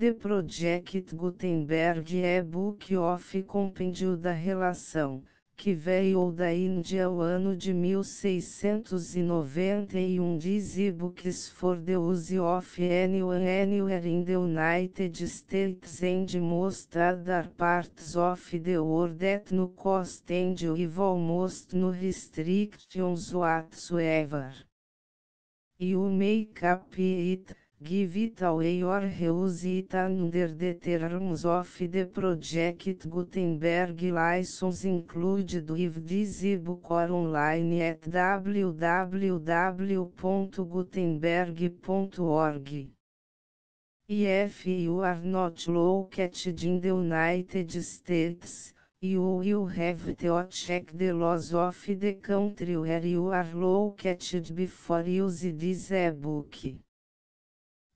The Project Gutenberg e-book of compêndio da relação, que veio da Índia o ano de 1691 These e-books for the use of anyone anywhere in the United States and most other parts of the world at no cost and with almost no restrictions whatsoever. You make up it give it away or reuse it under the terms of the project Gutenberg license included with this ebook or online at www.gutenberg.org. If you are not located in the United States, you will have to check the laws of the country where you are located before use this ebook.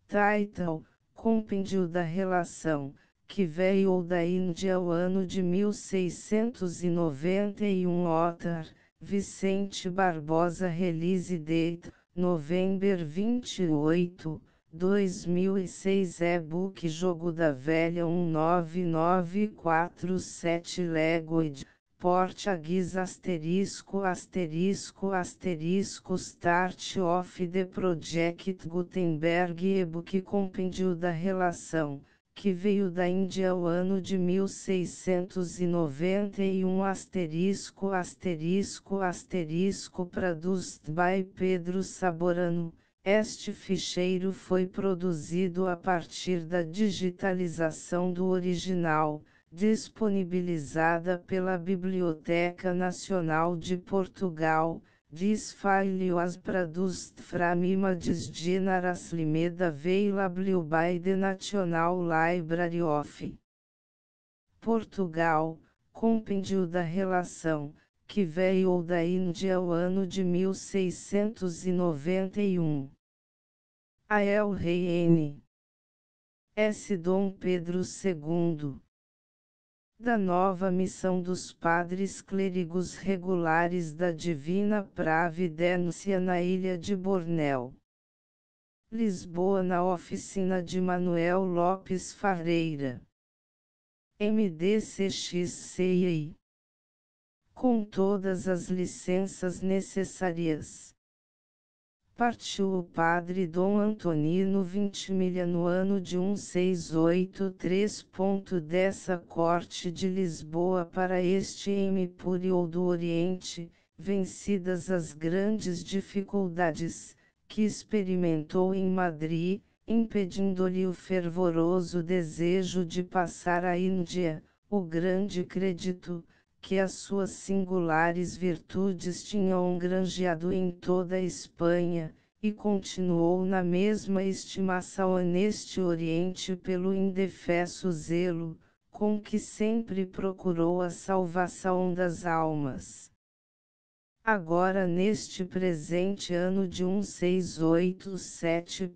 Title, Compêndio da Relação, que veio da Índia o ano de 1691 Author, Vicente Barbosa Release Date, November 28, 2006 E-book Jogo da Velha 19947 Legoid Portuguese asterisco asterisco asterisco Start of the Project Gutenberg e-book Compêndio da Relação, que veio da Índia o ano de 1691 asterisco asterisco asterisco Produced by Pedro Saborano. Este ficheiro foi produzido a partir da digitalização do original disponibilizada pela Biblioteca Nacional de Portugal. This file was produced from images generously available by the National Library of Portugal, compêndio da relação, que veio da Índia o ano de 1691. A El Rei N. S. Dom Pedro II da nova missão dos padres clérigos regulares da Divina Pravidência na ilha de Bornéu. Lisboa na oficina de Manuel Lopes Fareira. MDCXCI. Com todas as licenças necessárias. Partiu o padre Dom Antonino 20 milha no ano de 1683. Dessa corte de Lisboa para este Empúrio do Oriente, vencidas as grandes dificuldades, que experimentou em Madrid, impedindo-lhe o fervoroso desejo de passar à Índia, o grande crédito, que as suas singulares virtudes tinham granjeado em toda a Espanha, e continuou na mesma estimação neste Oriente pelo indefesso zelo, com que sempre procurou a salvação das almas. Agora neste presente ano de 1687.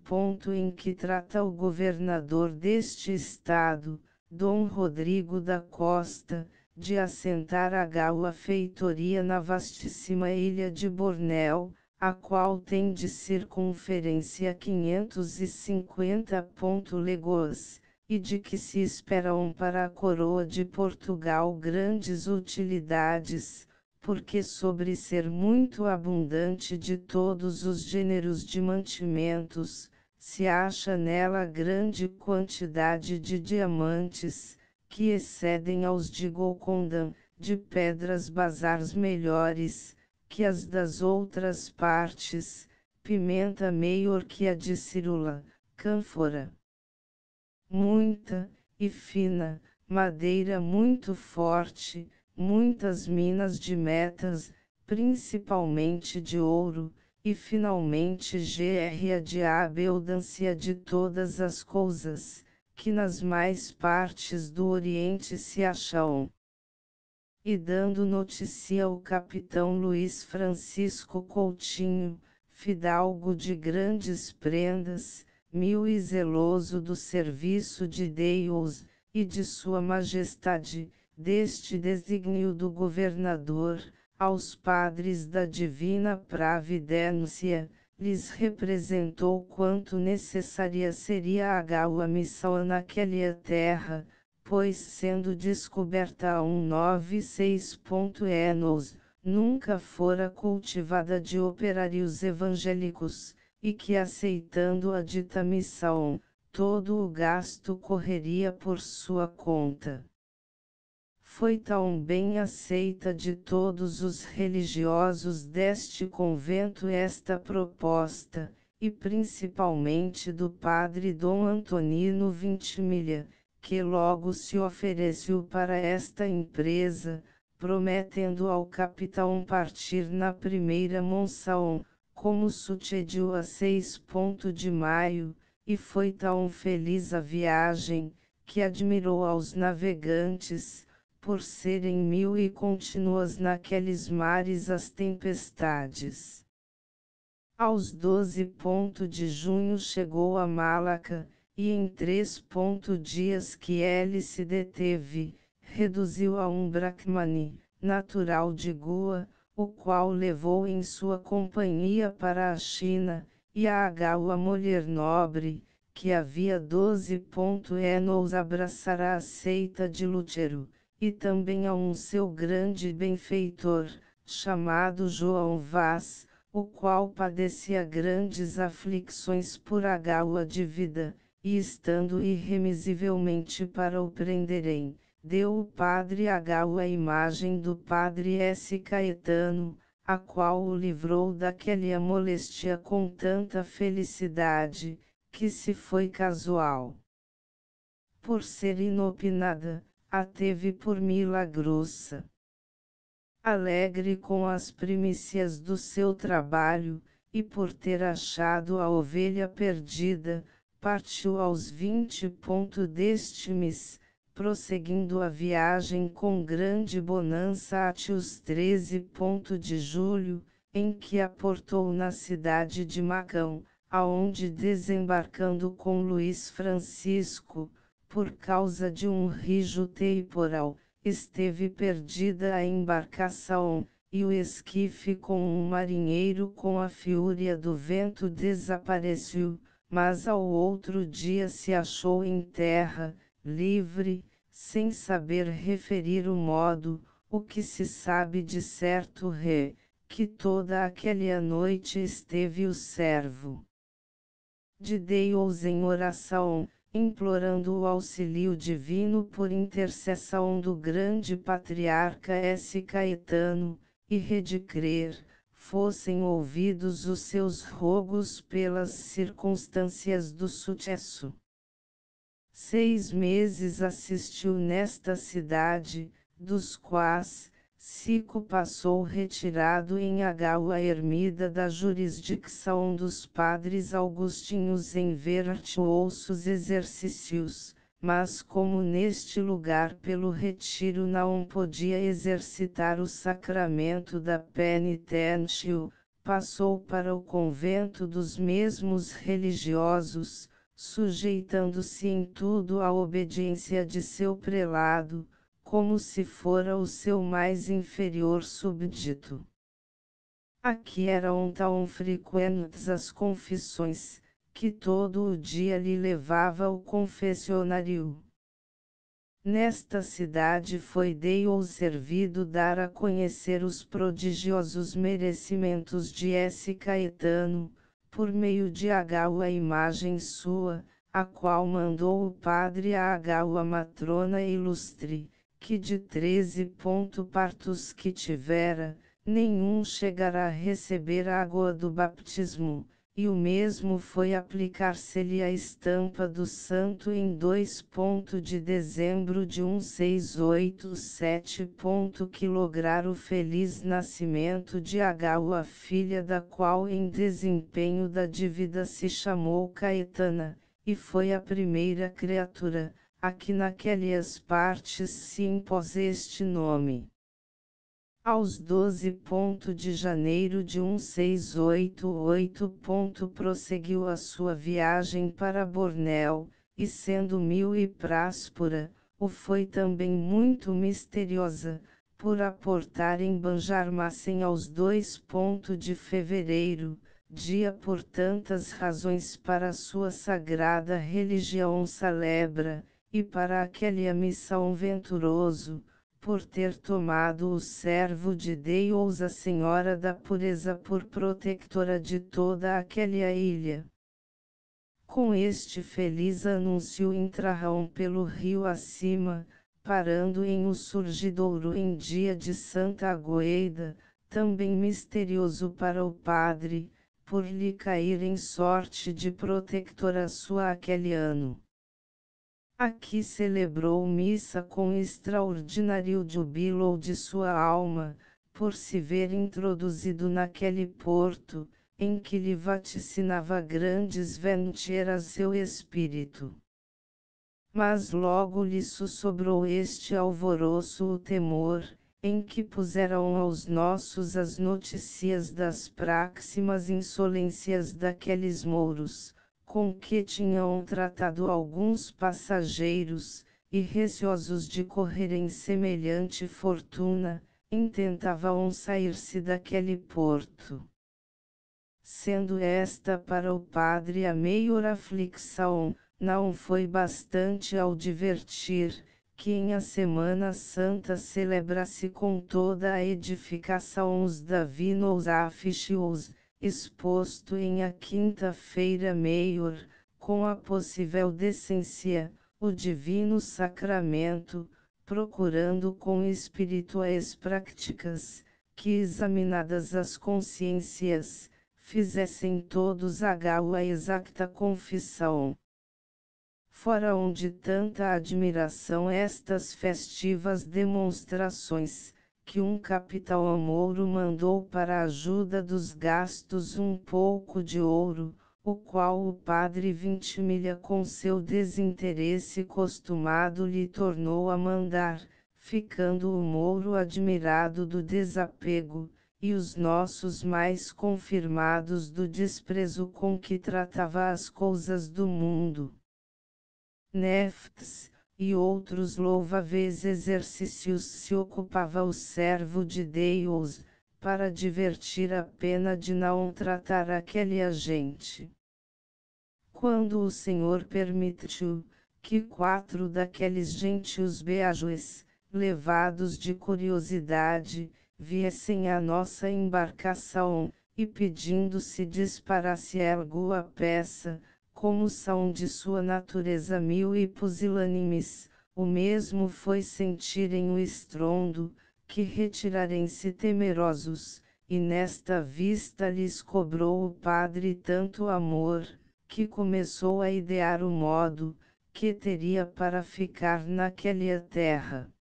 Em que trata o governador deste estado, Dom Rodrigo da Costa, de assentar a gaua feitoria na vastíssima ilha de Bornéu, a qual tem de circunferência 550 legoas, e de que se esperam para a coroa de Portugal grandes utilidades, porque sobre ser muito abundante de todos os gêneros de mantimentos, se acha nela grande quantidade de diamantes, que excedem aos de Golconda, de pedras bazares melhores, que as das outras partes, pimenta meior que a de cirula, cânfora. Muita, e fina, madeira muito forte, muitas minas de metas, principalmente de ouro, e finalmente gr a de abundância de todas as coisas, que nas mais partes do Oriente se acham. E dando notícia ao capitão Luiz Francisco Coutinho, fidalgo de grandes prendas, mil e zeloso do serviço de Deus, e de Sua Majestade, deste desígnio do governador, aos padres da Divina Pravidência, lhes representou quanto necessária seria a missão naquela terra, pois sendo descoberta a 196.enos, nunca fora cultivada de operários evangélicos, e que aceitando a dita missão, todo o gasto correria por sua conta. Foi tão bem aceita de todos os religiosos deste convento esta proposta, e principalmente do padre Dom Antonino Vintimilha, que logo se ofereceu para esta empresa, prometendo ao capitão partir na primeira monção, como sucedeu a 6 de maio, e foi tão feliz a viagem, que admirou aos navegantes, por serem mil e continuas naqueles mares as tempestades. Aos 12 de junho chegou a Malaca, e em três dias que ele se deteve, reduziu a um Brahmani, natural de Goa, o qual levou em sua companhia para a China, e a Agaua mulher nobre, que havia doze enos abraçará a seita de Lutero, e também a um seu grande benfeitor, chamado João Vaz, o qual padecia grandes aflições por Agaua de vida, e estando irremisivelmente para o prenderem, deu o padre Agau a imagem do padre S. Caetano, a qual o livrou daquela moléstia com tanta felicidade, que se foi casual. Por ser inopinada, a teve por milagrosa. Alegre com as primícias do seu trabalho, e por ter achado a ovelha perdida, partiu aos vinte deste mês, prosseguindo a viagem com grande bonança até os 13 de julho, em que aportou na cidade de Macão, aonde desembarcando com Luiz Francisco, por causa de um rijo temporal, esteve perdida a embarcação, e o esquife com um marinheiro com a fúria do vento desapareceu, mas ao outro dia se achou em terra, livre, sem saber referir o modo, o que se sabe de certo rei, que toda aquela noite esteve o servo de Deus em oração, implorando o auxílio divino por intercessão do grande patriarca S. Caetano, e de crer, fossem ouvidos os seus rogos pelas circunstâncias do sucesso. Seis meses assistiu nesta cidade, dos quais, Cico passou retirado em Agaua ermida da jurisdicção dos padres augustinhos em virtuosos exercícios, mas como neste lugar pelo retiro não podia exercitar o sacramento da penitência, passou para o convento dos mesmos religiosos, sujeitando-se em tudo à obediência de seu prelado, como se fora o seu mais inferior súbdito. Aqui eram tão frequentes as confissões, que todo o dia lhe levava ao confessionário. Nesta cidade foi Deus servido dar a conhecer os prodigiosos merecimentos de S. Caetano, por meio de Agau a imagem sua, a qual mandou o padre a Agau a matrona ilustre, que de treze partos que tivera, nenhum chegará a receber a água do baptismo, e o mesmo foi aplicar-se-lhe a estampa do santo em 2 de dezembro de 1687. que lograr o feliz nascimento de Agau a filha da qual em desempenho da dívida se chamou Caetana, e foi a primeira criatura, a que naquelas partes se impôs este nome. Aos 12 de janeiro de 1688 prosseguiu a sua viagem para Bornéu, e sendo mil e práspora, o foi também muito misteriosa, por aportar em Banjarmassen aos 2 de fevereiro, dia por tantas razões para sua sagrada religião celebra, e para aquele missão venturoso, por ter tomado o servo de Deus a Senhora da Pureza por protectora de toda aquela ilha. Com este feliz anúncio entrarão pelo rio acima, parando em o surgidouro em dia de Santa Agoeida, também misterioso para o padre, por lhe cair em sorte de protectora sua aquele ano. Aqui celebrou missa com extraordinário jubilo de sua alma, por se ver introduzido naquele porto, em que lhe vaticinava grandes venturas seu espírito. Mas logo lhe sussobrou este alvoroço o temor, em que puseram aos nossos as notícias das práximas insolências daqueles mouros, com que tinham tratado alguns passageiros, e receosos de correrem semelhante fortuna, intentavam sair-se daquele porto. Sendo esta para o padre a maior aflição, não foi bastante ao divertir, que em a Semana Santa celebra-se com toda a edificação os Davinos Afixios, exposto em a quinta-feira maior, com a possível decência, o divino sacramento, procurando com espirituais práticas, que examinadas as consciências, fizessem todos a a exacta confissão. Fora onde tanta admiração estas festivas demonstrações, que um capitão amouro mandou para a ajuda dos gastos um pouco de ouro, o qual o padre Vintimilha com seu desinteresse costumado lhe tornou a mandar, ficando o mouro admirado do desapego, e os nossos mais confirmados do desprezo com que tratava as coisas do mundo. Neftes, e outros louváveis exercícios se ocupava o servo de Deus, para divertir a pena de não tratar aquele agente. Quando o Senhor permitiu, que quatro daqueles gentios beajues, levados de curiosidade, viessem à nossa embarcação, e pedindo se disparasse a peça, como são de sua natureza mil e pusilânimes, o mesmo foi sentirem o estrondo, que retirarem-se temerosos, e nesta vista lhes cobrou o padre tanto amor, que começou a idear o modo, que teria para ficar naquela terra.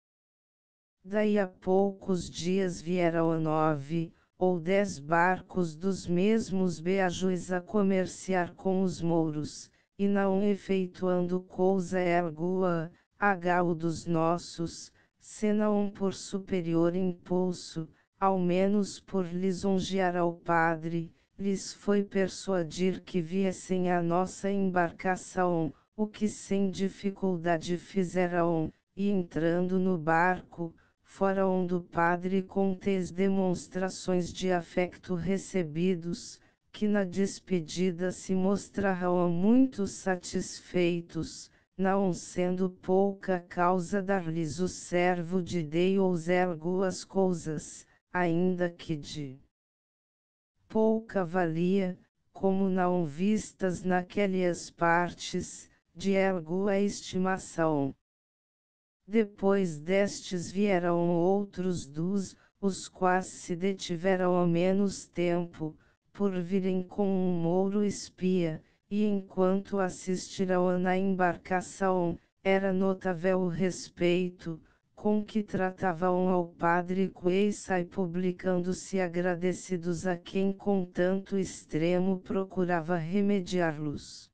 Daí a poucos dias vieram nove, ou dez barcos dos mesmos beajuis a comerciar com os mouros, e não efeituando coisa ergua, agao dos nossos, senão por superior impulso, ao menos por lisonjear ao padre, lhes foi persuadir que viessem a nossa embarcação, o que sem dificuldade fizeram, e entrando no barco, fora onde o padre contes demonstrações de afeto recebidos, que na despedida se mostraram muito satisfeitos, não sendo pouca causa dar-lhes o servo de Deus as coisas, ainda que de pouca valia, como não vistas naquelas partes, de ergo a estimação. Depois destes vieram outros dos, os quais se detiveram ao menos tempo, por virem com um mouro espia, e enquanto assistiram na embarcação, era notável o respeito, com que tratavam ao padre Queissai publicando-se agradecidos a quem com tanto extremo procurava remediá-los.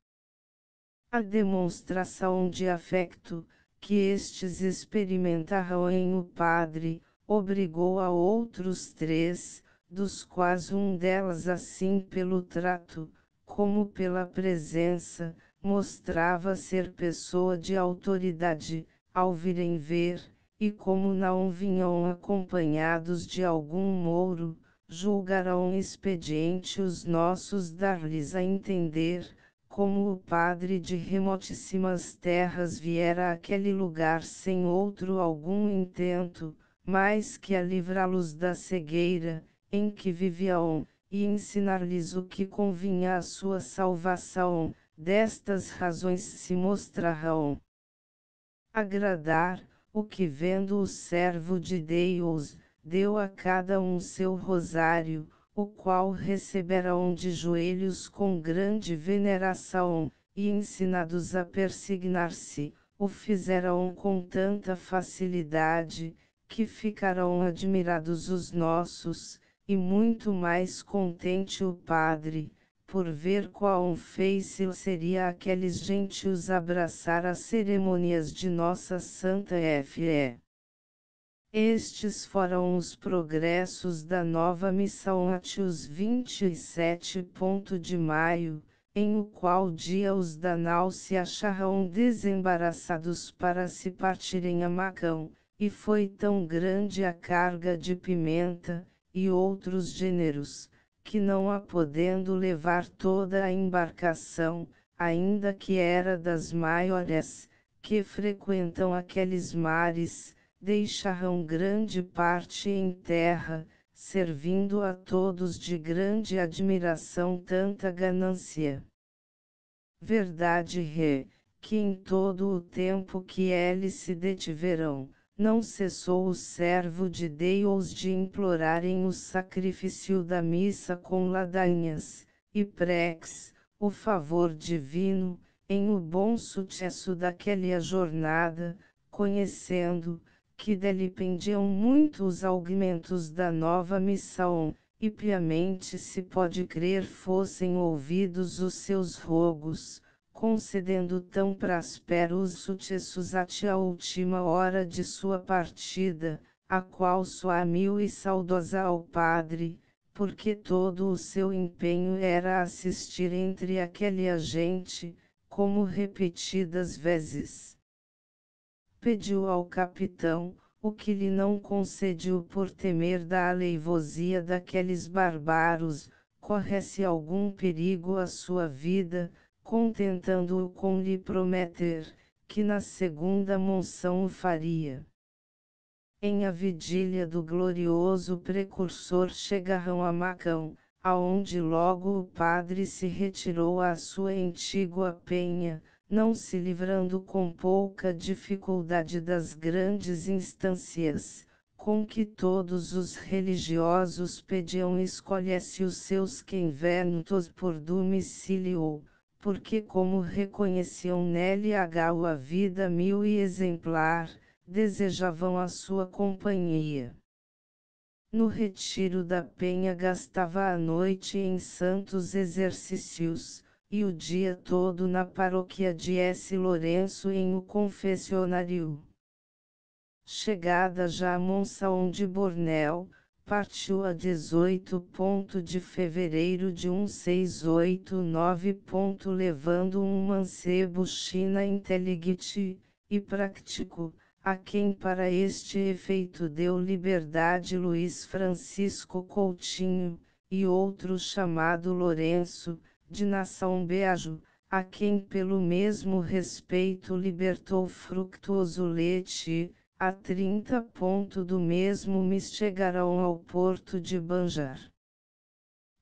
A demonstração de afeto, que estes experimentaram em o padre, obrigou a outros três, dos quais um delas assim pelo trato, como pela presença, mostrava ser pessoa de autoridade, ao virem ver, e como não vinham acompanhados de algum mouro, julgarão expediente os nossos dar-lhes a entender, como o padre de remotíssimas terras viera àquele lugar sem outro algum intento, mais que a livrá-los da cegueira, em que viviam, e ensinar-lhes o que convinha à sua salvação, destas razões se mostrarão. Agradar, o que vendo o servo de Deus, deu a cada um seu rosário, o qual receberão de joelhos com grande veneração, e ensinados a persignar-se, o fizeram com tanta facilidade, que ficarão admirados os nossos, e muito mais contente o Padre, por ver quão fácil seria aqueles gentios abraçar as cerimônias de nossa Santa Fé. Estes foram os progressos da nova missão Atios 27. de maio, em o qual dia os Danal se acharão desembaraçados para se partirem a Macão, e foi tão grande a carga de pimenta, e outros gêneros, que não a podendo levar toda a embarcação, ainda que era das maiores, que frequentam aqueles mares, deixarão grande parte em terra, servindo a todos de grande admiração tanta ganância. Verdade é, que em todo o tempo que eles se detiveram, não cessou o servo de Deus de implorarem o sacrifício da missa com ladainhas, e prex, o favor divino, em o bom sucesso daquela jornada, conhecendo, que dele pendiam muito os augmentos da nova missão, e piamente se pode crer fossem ouvidos os seus rogos, concedendo tão prosperos sucessos até a última hora de sua partida, a qual só amiu e saudosa ao Padre, porque todo o seu empenho era assistir entre aquele gente, como repetidas vezes pediu ao capitão, o que lhe não concediu por temer da aleivosia daqueles bárbaros, corre-se algum perigo à sua vida, contentando-o com lhe prometer, que na segunda monção o faria. Em a vigília do glorioso precursor chegarão a Macão, aonde logo o padre se retirou à sua antiga penha, não se livrando com pouca dificuldade das grandes instâncias, com que todos os religiosos pediam escolhesse os seus conventos por domicílio, porque como reconheciam nele a a vida mil e exemplar, desejavam a sua companhia. No retiro da penha gastava a noite em santos exercícios, e o dia todo na paróquia de S. Lourenço em o confessionário. Chegada já a Monção de Bornel, partiu a 18 de fevereiro de 1689. levando um mancebo China inteligente e prático, a quem para este efeito deu liberdade Luiz Francisco Coutinho, e outro chamado Lourenço, de nação Beajo, a quem pelo mesmo respeito libertou fructuoso leite, a 30 ponto do mesmo me chegarão ao porto de Banjar.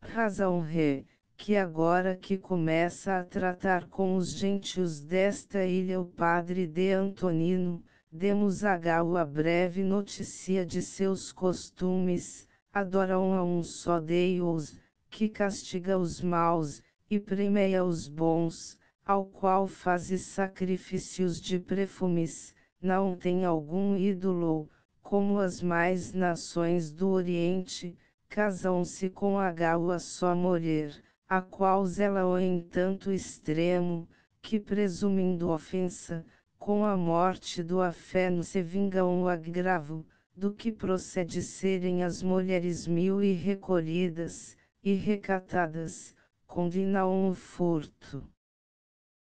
Razão re, que agora que começa a tratar com os gentios desta ilha o padre de Antonino, demos a Galo a breve notícia de seus costumes, adoram a um só Deus, que castiga os maus, e premeia os bons, ao qual fazes sacrifícios de perfumes, não tem algum ídolo, como as mais nações do Oriente, casam-se com a gaua só mulher, a qual zela-o em tanto extremo, que presumindo ofensa, com a morte do afeno se vingam o agravo, do que procede serem as mulheres mil e recolhidas, e recatadas, condenam o furto.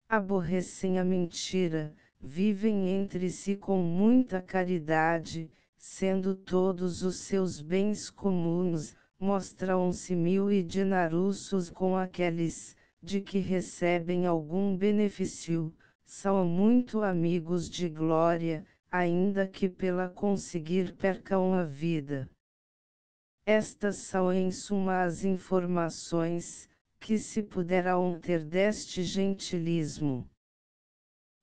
Aborrecem a mentira, vivem entre si com muita caridade, sendo todos os seus bens comuns, mostram-se mil e dinarussos com aqueles, de que recebem algum benefício, são muito amigos de glória, ainda que pela conseguir percam a vida. Estas são em suma as informações, que se puderão ter deste gentilismo.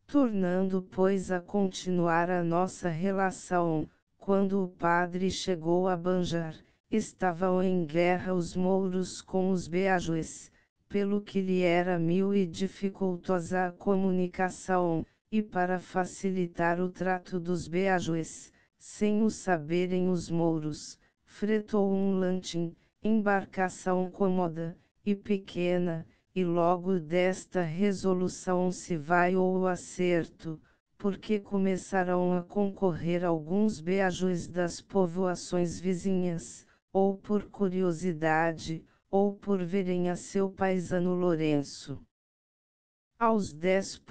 Tornando, pois, a continuar a nossa relação, quando o padre chegou a Banjar, estavam em guerra os mouros com os beajues, pelo que lhe era mil e dificultosa a comunicação, e para facilitar o trato dos beajues, sem o saberem os mouros, fretou um lantim, embarcação cômoda, e pequena, e logo desta resolução se vai o acerto, porque começarão a concorrer alguns beajues das povoações vizinhas, ou por curiosidade, ou por verem a seu paisano Lourenço. Aos 10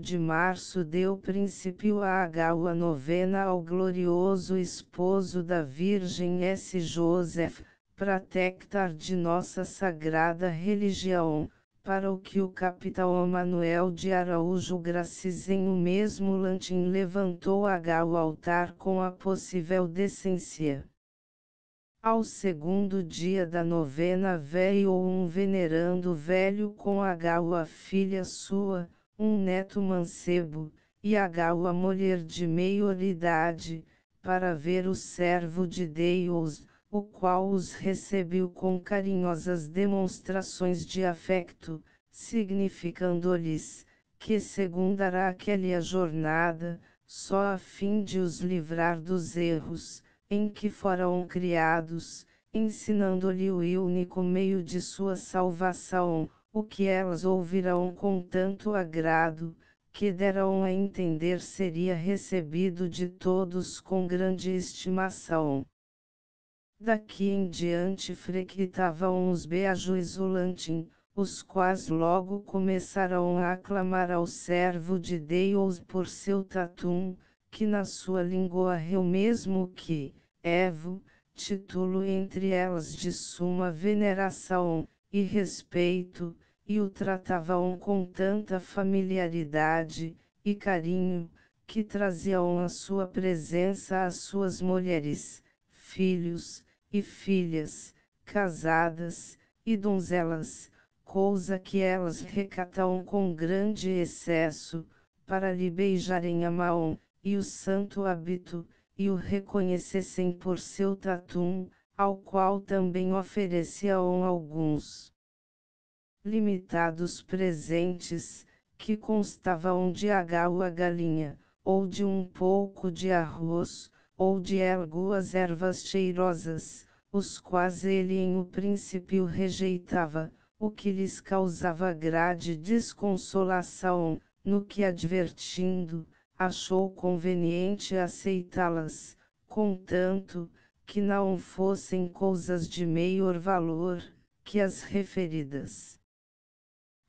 de março deu princípio a a novena ao glorioso esposo da Virgem S. Joseph, Protectar de nossa sagrada religião, para o que o capitão Manuel de Araújo Gracis em o mesmo lantim levantou a o altar com a possível decência. Ao segundo dia da novena veio um venerando velho com a a filha sua, um neto mancebo, e a a mulher de meioridade, para ver o servo de Deus, o qual os recebeu com carinhosas demonstrações de afeto, significando-lhes, que segundará aquela jornada, só a fim de os livrar dos erros, em que foram criados, ensinando-lhe o único meio de sua salvação, o que elas ouvirão com tanto agrado, que deram a entender seria recebido de todos com grande estimação. Daqui em diante frequentavam os beajos o lantim, os quais logo começaram a aclamar ao servo de Deus por seu tatum, que na sua língua é o mesmo que, Evo, título entre elas de suma veneração e respeito, e o tratavam com tanta familiaridade e carinho, que traziam a sua presença às suas mulheres, filhos, e filhas, casadas, e donzelas, coisa que elas recatam com grande excesso, para lhe beijarem a mão, e o santo hábito, e o reconhecessem por seu tatum, ao qual também ofereciam alguns limitados presentes, que constavam de agal a galinha, ou de um pouco de arroz, ou de algumas ervas cheirosas, os quais ele em o princípio rejeitava, o que lhes causava grande desconsolação, no que advertindo, achou conveniente aceitá-las, contanto, que não fossem coisas de maior valor, que as referidas.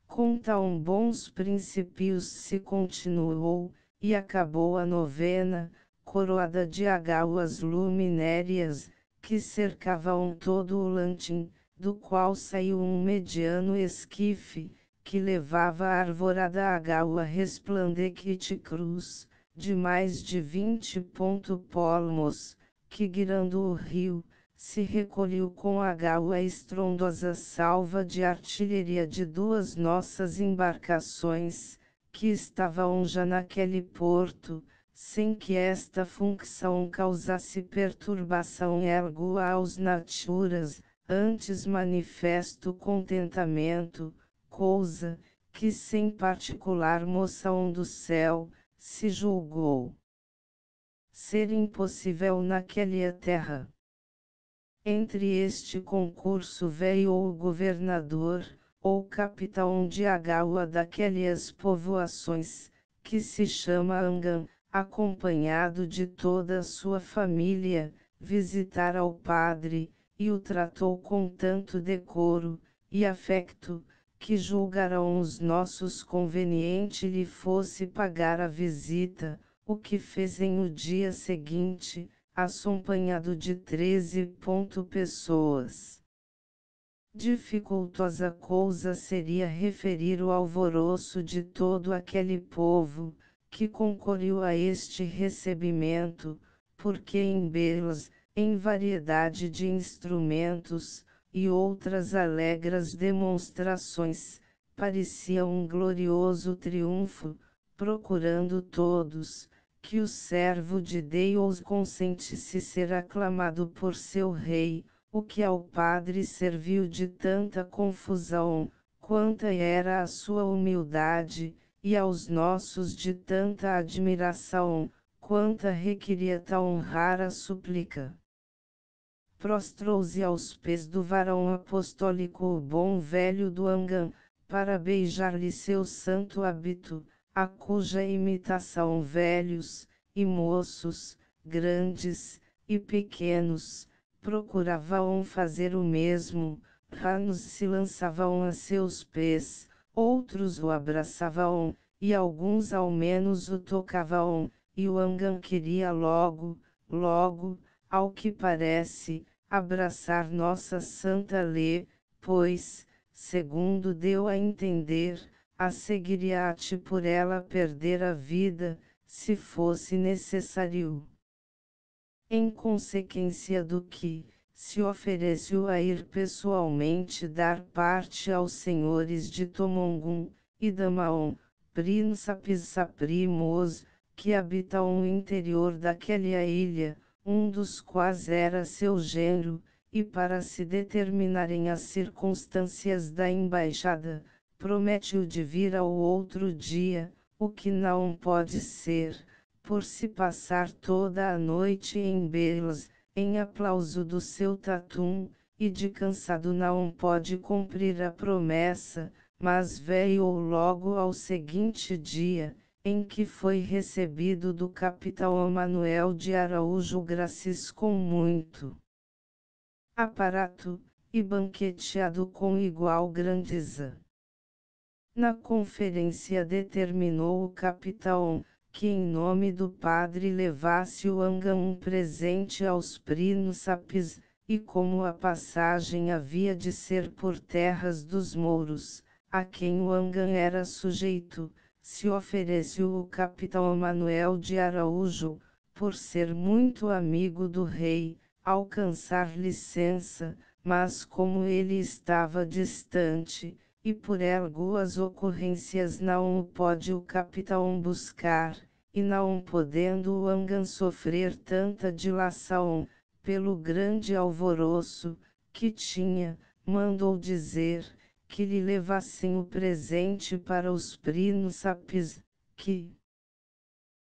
Com tão bons princípios se continuou, e acabou a novena, coroada de aguas luminérias, que cercavam todo o lantim, do qual saiu um mediano esquife, que levava a arvorada agaua resplandecente cruz, de mais de vinte palmos, que guiando o rio, se recolheu com a gaua estrondosa salva de artilharia de duas nossas embarcações, que estavam já naquele porto, sem que esta função causasse perturbação ergo aos naturas, antes manifesto contentamento, coisa, que sem particular moção do céu, se julgou ser impossível naquela terra. Entre este concurso veio o governador, ou capitão de Agaua daquelas povoações, que se chama Angan, acompanhado de toda a sua família, visitar ao padre, e o tratou com tanto decoro e afecto, que julgaram os nossos conveniente lhe fosse pagar a visita, o que fez em o dia seguinte, acompanhado de treze pessoas. dificultosa coisa seria referir o alvoroço de todo aquele povo, que concorreu a este recebimento, porque em belas, em variedade de instrumentos, e outras alegres demonstrações, parecia um glorioso triunfo, procurando todos, que o servo de Deus consentisse ser aclamado por seu rei, o que ao padre serviu de tanta confusão, quanta era a sua humildade, e aos nossos de tanta admiração, quanta requeria tão rara súplica. Prostrou-se aos pés do varão apostólico o bom velho do Angan, para beijar-lhe seu santo hábito, a cuja imitação velhos, e moços, grandes, e pequenos, procuravam fazer o mesmo, ranos se lançavam a seus pés, outros o abraçavam, e alguns ao menos o tocavam, e o Angan queria logo, logo, ao que parece, abraçar nossa Santa Lê, pois, segundo deu a entender, a seguiria-te por ela perder a vida, se fosse necessário. Em consequência do que, se ofereceu a ir pessoalmente dar parte aos senhores de Tomongum, e Damaon, príncipes saprimos, que habitam o interior daquela ilha, um dos quais era seu gênero, e para se determinarem as circunstâncias da embaixada, promete-o de vir ao outro dia, o que não pode ser, por se passar toda a noite em belas, em aplauso do seu tatum, e de cansado não pode cumprir a promessa, mas veio logo ao seguinte dia, em que foi recebido do capitão Manuel de Araújo Gracis com muito aparato, e banqueteado com igual grandeza. Na conferência determinou o capitão, que em nome do padre levasse o Anga um presente aos príncipes, e como a passagem havia de ser por terras dos mouros, a quem o Angan era sujeito, se ofereceu o capitão Manuel de Araújo, por ser muito amigo do rei, alcançar licença, mas como ele estava distante, e por algumas ocorrências não o pode o capitão buscar, e não podendo o Angan sofrer tanta dilação, pelo grande alvoroço, que tinha, mandou dizer, que lhe levassem o presente para os príncipes, que,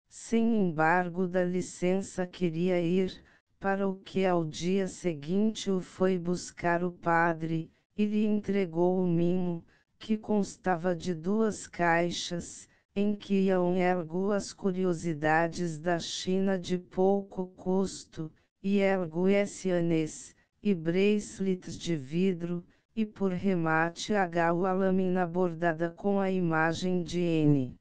sem embargo da licença queria ir, para o que ao dia seguinte o foi buscar o padre, e lhe entregou o mimo, que constava de duas caixas, em que iam algumas curiosidades da China de pouco custo, e alguns e bracelets de vidro, e por remate a lâmina bordada com a imagem de N.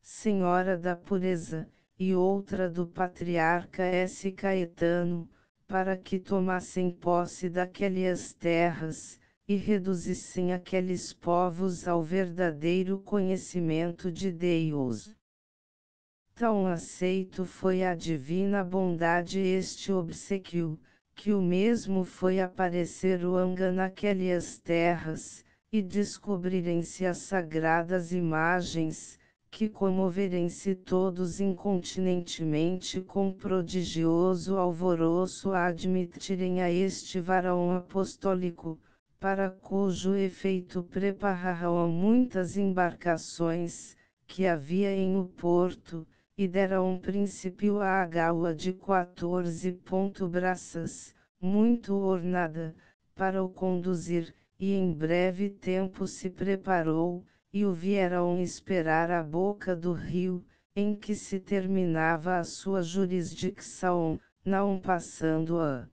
Senhora da Pureza, e outra do patriarca S. Caetano, para que tomassem posse daquelas terras, e reduzissem aqueles povos ao verdadeiro conhecimento de Deus. Tão aceito foi a divina bondade este obsequio, que o mesmo foi aparecer o Anga naquelas terras, e descobrirem-se as sagradas imagens, que comoverem-se todos incontinentemente com prodigioso alvoroço a admitirem a este varão apostólico, para cujo efeito prepararam muitas embarcações, que havia em o porto, e deram princípio à gaua de 14 ponto braças, muito ornada, para o conduzir, e em breve tempo se preparou, e o vieram esperar à boca do rio, em que se terminava a sua jurisdição, não passando-a.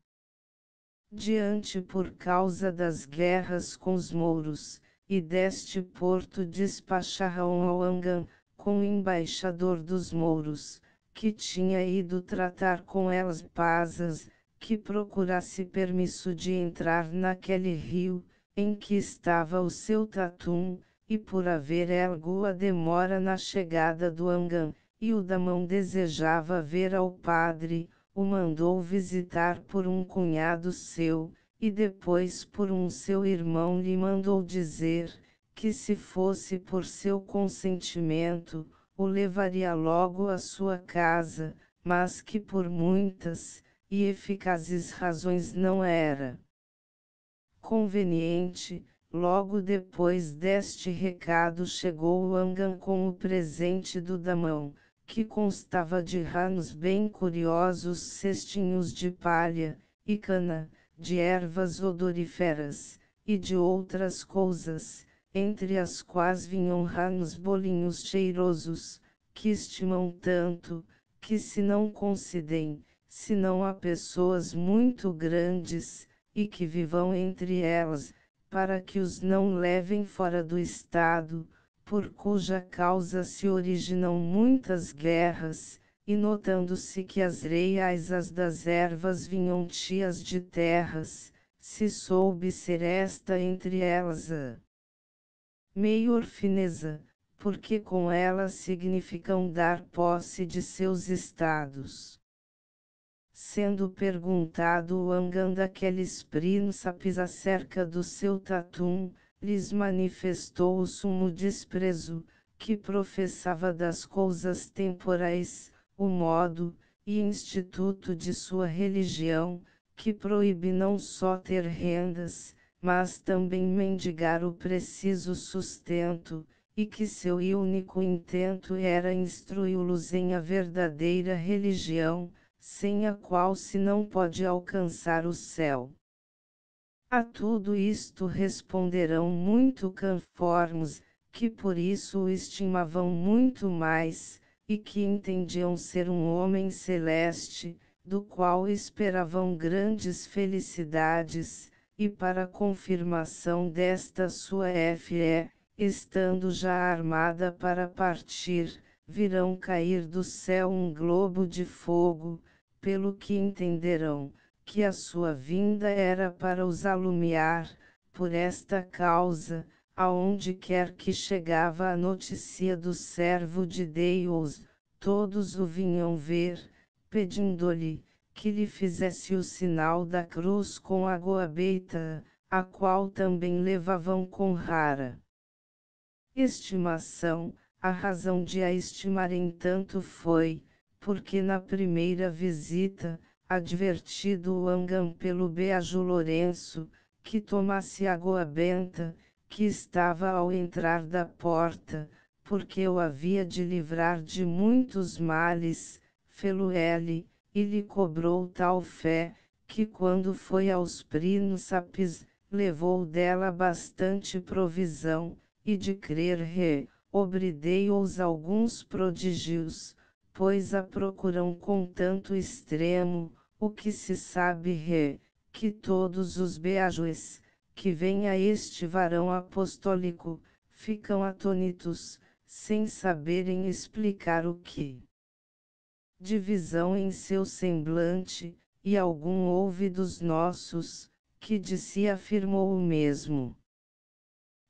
Diante por causa das guerras com os mouros, e deste porto despacharam ao Angan, com o embaixador dos mouros, que tinha ido tratar com elas pazas, que procurasse permisso de entrar naquele rio, em que estava o seu tatum, e por haver alguma demora na chegada do Angan, e o Damão desejava ver ao padre, o mandou visitar por um cunhado seu, e depois por um seu irmão lhe mandou dizer, que se fosse por seu consentimento, o levaria logo à sua casa, mas que por muitas, e eficazes razões não era. Conveniente, logo depois deste recado chegou o Angan com o presente do Damão, que constava de ramos bem curiosos cestinhos de palha, e cana, de ervas odoríferas, e de outras coisas, entre as quais vinham ramos bolinhos cheirosos, que estimam tanto, que se não considem, senão a pessoas muito grandes, e que vivam entre elas, para que os não levem fora do Estado, por cuja causa se originam muitas guerras, e notando-se que as reias as das ervas vinham tias de terras, se soube ser esta entre elas a meio fineza, porque com ela significam dar posse de seus estados. Sendo perguntado o Angan daqueles príncipes acerca do seu tatum, lhes manifestou o sumo desprezo, que professava das coisas temporais, o modo e instituto de sua religião, que proíbe não só ter rendas, mas também mendigar o preciso sustento, e que seu único intento era instruí-los em a verdadeira religião, sem a qual se não pode alcançar o céu. A tudo isto responderão muito conformes, que por isso o estimavam muito mais, e que entendiam ser um homem celeste, do qual esperavam grandes felicidades, e para confirmação desta sua fé, estando já armada para partir, virão cair do céu um globo de fogo, pelo que entenderão, que a sua vinda era para os alumiar, por esta causa, aonde quer que chegava a notícia do servo de Deus, todos o vinham ver, pedindo-lhe, que lhe fizesse o sinal da cruz com a goabeita, a qual também levavam com rara estimação, a razão de a estimarem tanto foi, porque na primeira visita, advertido o Angam pelo Beajo Lourenço, que tomasse água benta, que estava ao entrar da porta, porque o havia de livrar de muitos males, fê-lo ele, e lhe cobrou tal fé, que quando foi aos príncipes, levou dela bastante provisão, e de crer re, obridei-os alguns prodígios, pois a procuram com tanto extremo, o que se sabe re, que todos os beajues, que vêm a este varão apostólico, ficam atônitos, sem saberem explicar o que divisão em seu semblante, e algum houve dos nossos, que de si afirmou o mesmo.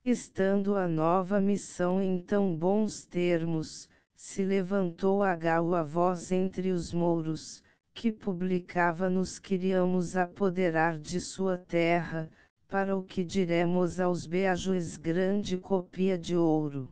Estando a nova missão em tão bons termos, se levantou a a voz entre os mouros, que publicava nos queríamos apoderar de sua terra, para o que diremos aos beajues grande copia de ouro.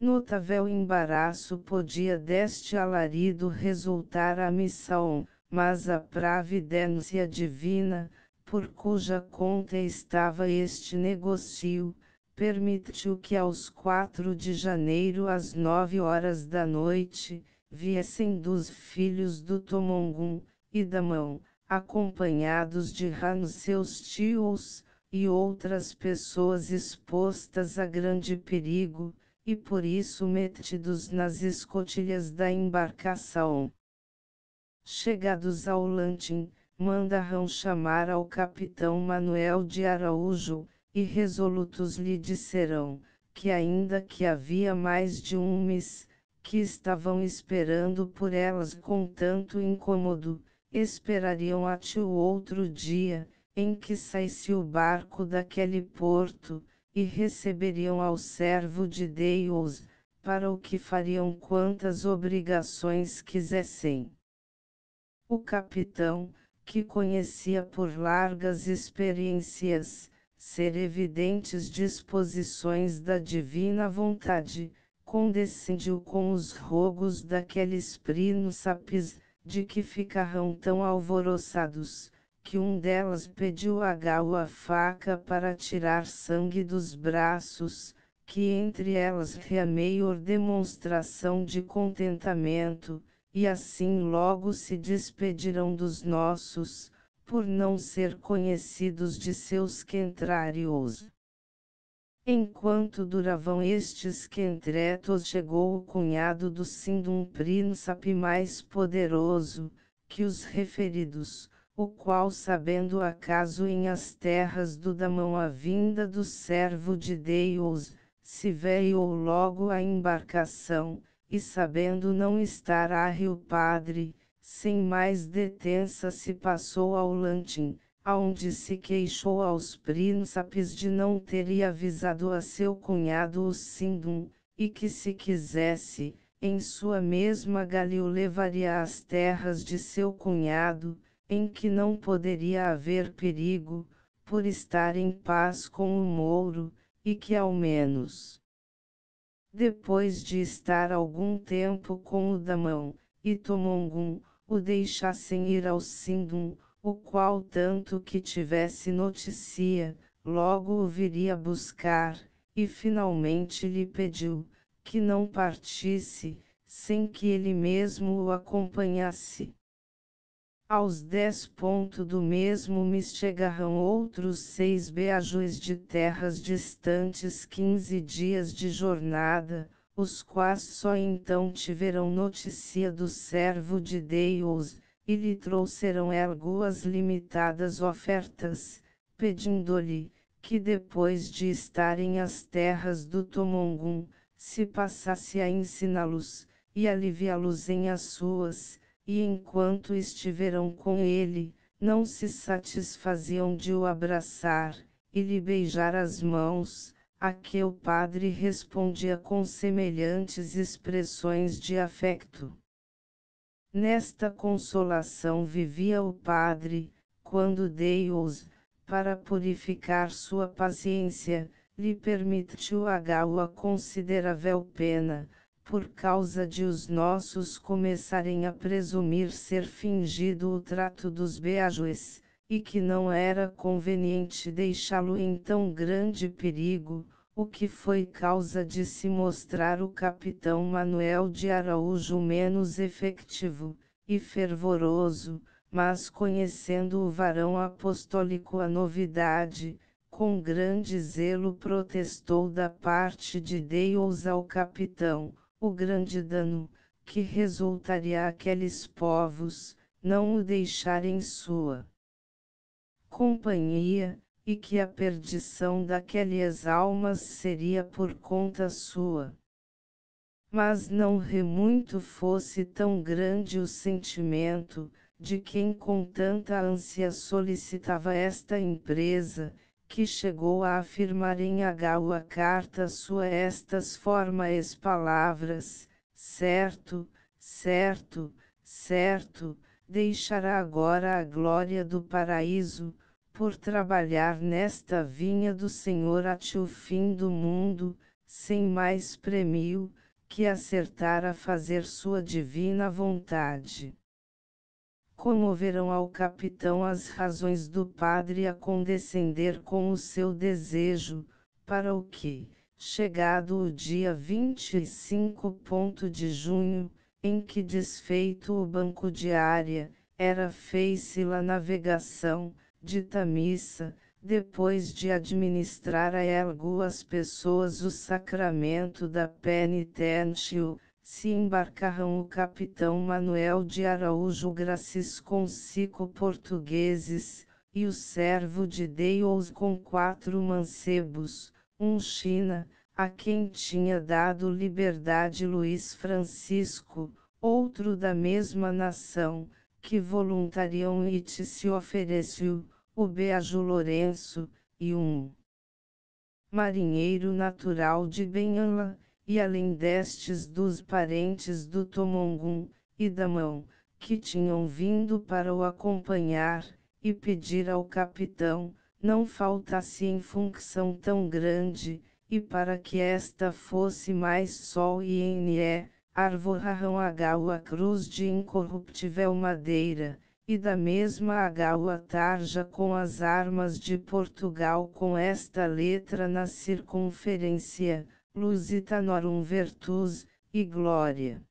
Notável embaraço podia deste alarido resultar a missão, mas a pravidência divina, por cuja conta estava este negocio, permitiu que aos 4 de janeiro às nove horas da noite, viessem dos filhos do Tomongum, e da mão, acompanhados de Ran seus tios, e outras pessoas expostas a grande perigo, e por isso metidos nas escotilhas da embarcação. Chegados ao Lantim, mandarão chamar ao capitão Manuel de Araújo, e resolutos lhe disserão, que ainda que havia mais de um mês, que estavam esperando por elas com tanto incômodo, esperariam até o outro dia, em que saísse o barco daquele porto, e receberiam ao servo de Deus, para o que fariam quantas obrigações quisessem. O capitão, que conhecia por largas experiências, ser evidentes disposições da divina vontade, condescendiu com os rogos daqueles príncipes, de que ficarão tão alvoroçados, que um delas pediu a Gau a faca para tirar sangue dos braços, que entre elas ria maior demonstração de contentamento, e assim logo se despediram dos nossos, por não ser conhecidos de seus quentrários. Enquanto duravam estes quentretos chegou o cunhado do Sindum príncipe mais poderoso, que os referidos, o qual sabendo acaso em as terras do Damão a vinda do servo de Deus, se veio logo à embarcação, e sabendo não estar a rio padre, sem mais detença se passou ao lantim, aonde se queixou aos príncipes de não ter avisado a seu cunhado o Sindum, e que se quisesse, em sua mesma galio levaria às terras de seu cunhado, em que não poderia haver perigo, por estar em paz com o mouro, e que ao menos. Depois de estar algum tempo com o Damão, e Tomongum, o deixassem ir ao Sindum, o qual tanto que tivesse notícia, logo o viria buscar, e finalmente lhe pediu, que não partisse, sem que ele mesmo o acompanhasse. Aos dez pontos do mesmo me chegarão outros seis beajues de terras distantes quinze dias de jornada, os quais só então tiveram notícia do servo de Deus, e lhe trouxeram algumas limitadas ofertas, pedindo-lhe, que depois de estarem as terras do Tomongum, se passasse a ensiná-los, e aliviá-los em as suas, e enquanto estiveram com ele, não se satisfaziam de o abraçar, e lhe beijar as mãos, a que o padre respondia com semelhantes expressões de afecto. Nesta consolação vivia o padre, quando Deus, para purificar sua paciência, lhe permitiu a a considerável pena, por causa de os nossos começarem a presumir ser fingido o trato dos beajues, e que não era conveniente deixá-lo em tão grande perigo, o que foi causa de se mostrar o capitão Manuel de Araújo menos efetivo, e fervoroso, mas conhecendo o varão apostólico a novidade, com grande zelo protestou da parte de Deus ao capitão, o grande dano, que resultaria àqueles povos, não o deixarem sua companhia, e que a perdição daquelas almas seria por conta sua. Mas não remuito fosse tão grande o sentimento, de quem com tanta ânsia solicitava esta empresa, que chegou a afirmar em Agau a carta sua estas formas palavras, certo, certo, certo, deixará agora a glória do paraíso, por trabalhar nesta vinha do Senhor até o fim do mundo, sem mais premio, que acertar a fazer sua divina vontade. Comoverão ao capitão as razões do padre a condescender com o seu desejo, para o que, chegado o dia 25 de junho, em que desfeito o banco de área, era fez-se-la navegação, dita missa, depois de administrar a algumas pessoas o sacramento da penitentio, se embarcaram o capitão Manuel de Araújo Gracis com cinco portugueses, e o servo de Deus com quatro mancebos, um China, a quem tinha dado liberdade Luiz Francisco, outro da mesma nação, que voluntariam e se ofereceu, o Beajo Lourenço, e um marinheiro natural de Benhanla, e além destes dos parentes do Tomongum, e da mão, que tinham vindo para o acompanhar, e pedir ao capitão, não faltasse em função tão grande, e para que esta fosse mais sol e NE, arvorrarão a gaua cruz de incorruptível madeira, e da mesma agaua tarja com as armas de Portugal com esta letra na circunferência, Lusitanorum Virtus, e Glória.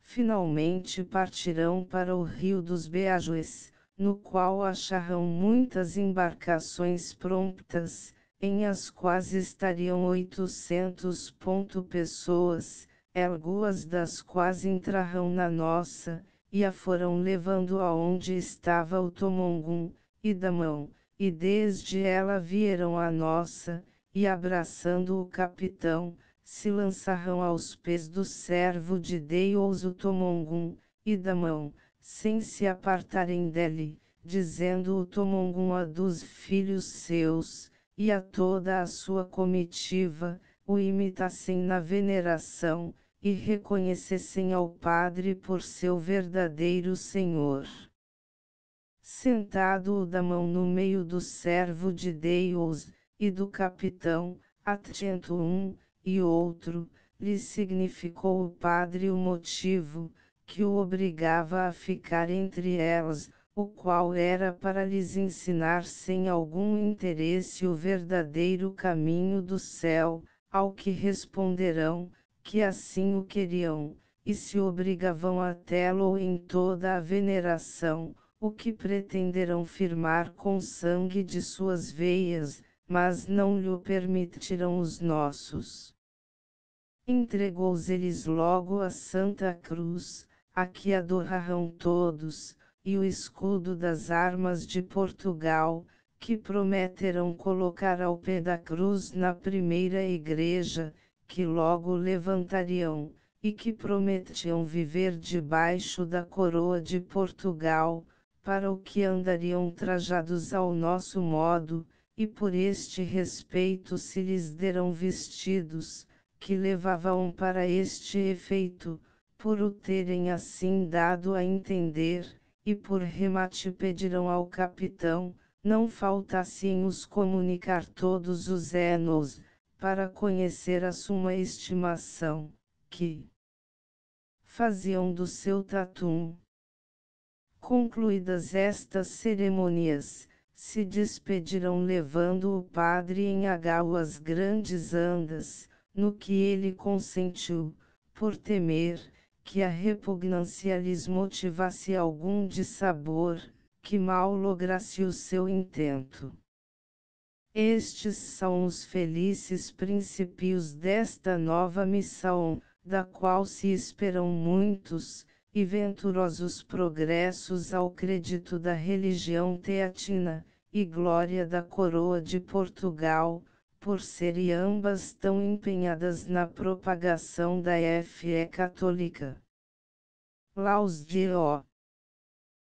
Finalmente partirão para o rio dos Beajues, no qual acharão muitas embarcações promptas, em as quais estariam oitocentos pessoas, algumas das quais entrarão na nossa, e a foram levando aonde estava o Tomongum, e da mão, e desde ela vieram a nossa, e abraçando o capitão, se lançarão aos pés do servo de Deus o Tomongum, e da mão, sem se apartarem dele, dizendo o Tomongum a dos filhos seus, e a toda a sua comitiva, o imitassem na veneração, e reconhecessem ao Padre por seu verdadeiro Senhor. Sentado o da mão no meio do servo de Deus, e do capitão, atento um, e outro, lhe significou o Padre o motivo, que o obrigava a ficar entre elas, o qual era para lhes ensinar sem algum interesse o verdadeiro caminho do céu, ao que responderão, que assim o queriam, e se obrigavam a tê-lo em toda a veneração, o que pretenderão firmar com sangue de suas veias, mas não lhe permitirão os nossos. Entregou-lhes logo a Santa Cruz, a que adorarão todos, e o escudo das armas de Portugal, que prometerão colocar ao pé da cruz na primeira igreja, que logo levantariam, e que prometiam viver debaixo da coroa de Portugal, para o que andariam trajados ao nosso modo, e por este respeito se lhes deram vestidos, que levavam para este efeito, por o terem assim dado a entender, e por remate pedirão ao capitão, não faltassem os comunicar todos os enos, para conhecer a suma estimação, que faziam do seu tatum. Concluídas estas cerimônias, se despediram levando o padre em agáuas grandes andas, no que ele consentiu, por temer, que a repugnância lhes motivasse algum dissabor, que mal lograsse o seu intento. Estes são os felices princípios desta nova missão, da qual se esperam muitos, e venturosos progressos ao crédito da religião teatina, e glória da coroa de Portugal, por serem ambas tão empenhadas na propagação da fé católica. Laus de O.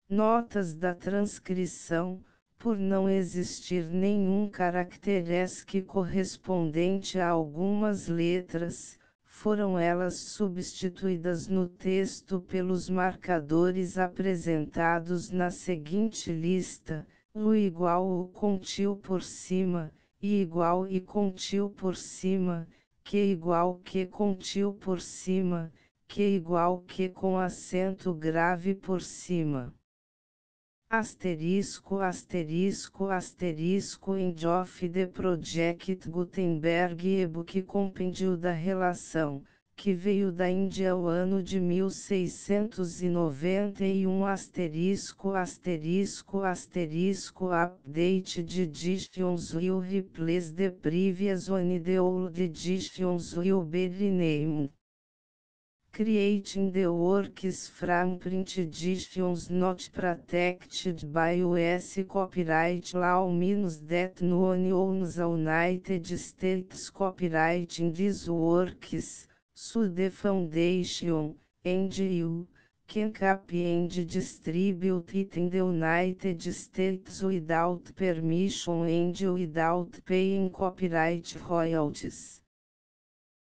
Notas da transcrição por não existir nenhum caracteresque correspondente a algumas letras, foram elas substituídas no texto pelos marcadores apresentados na seguinte lista, o igual o contil por cima, e igual e contil por cima, que igual que contil por cima, que igual que com acento grave por cima asterisco asterisco asterisco end of the project Gutenberg e-book compêndio da relação, que veio da Índia o ano de 1691 asterisco asterisco asterisco update de editions will replace the previous one the old editions will be renamed creating the works from print editions not protected by US copyright law means that no one owns the United States copyright in these works, so the foundation, and you, can copy and distribute it in the United States without permission and without paying copyright royalties.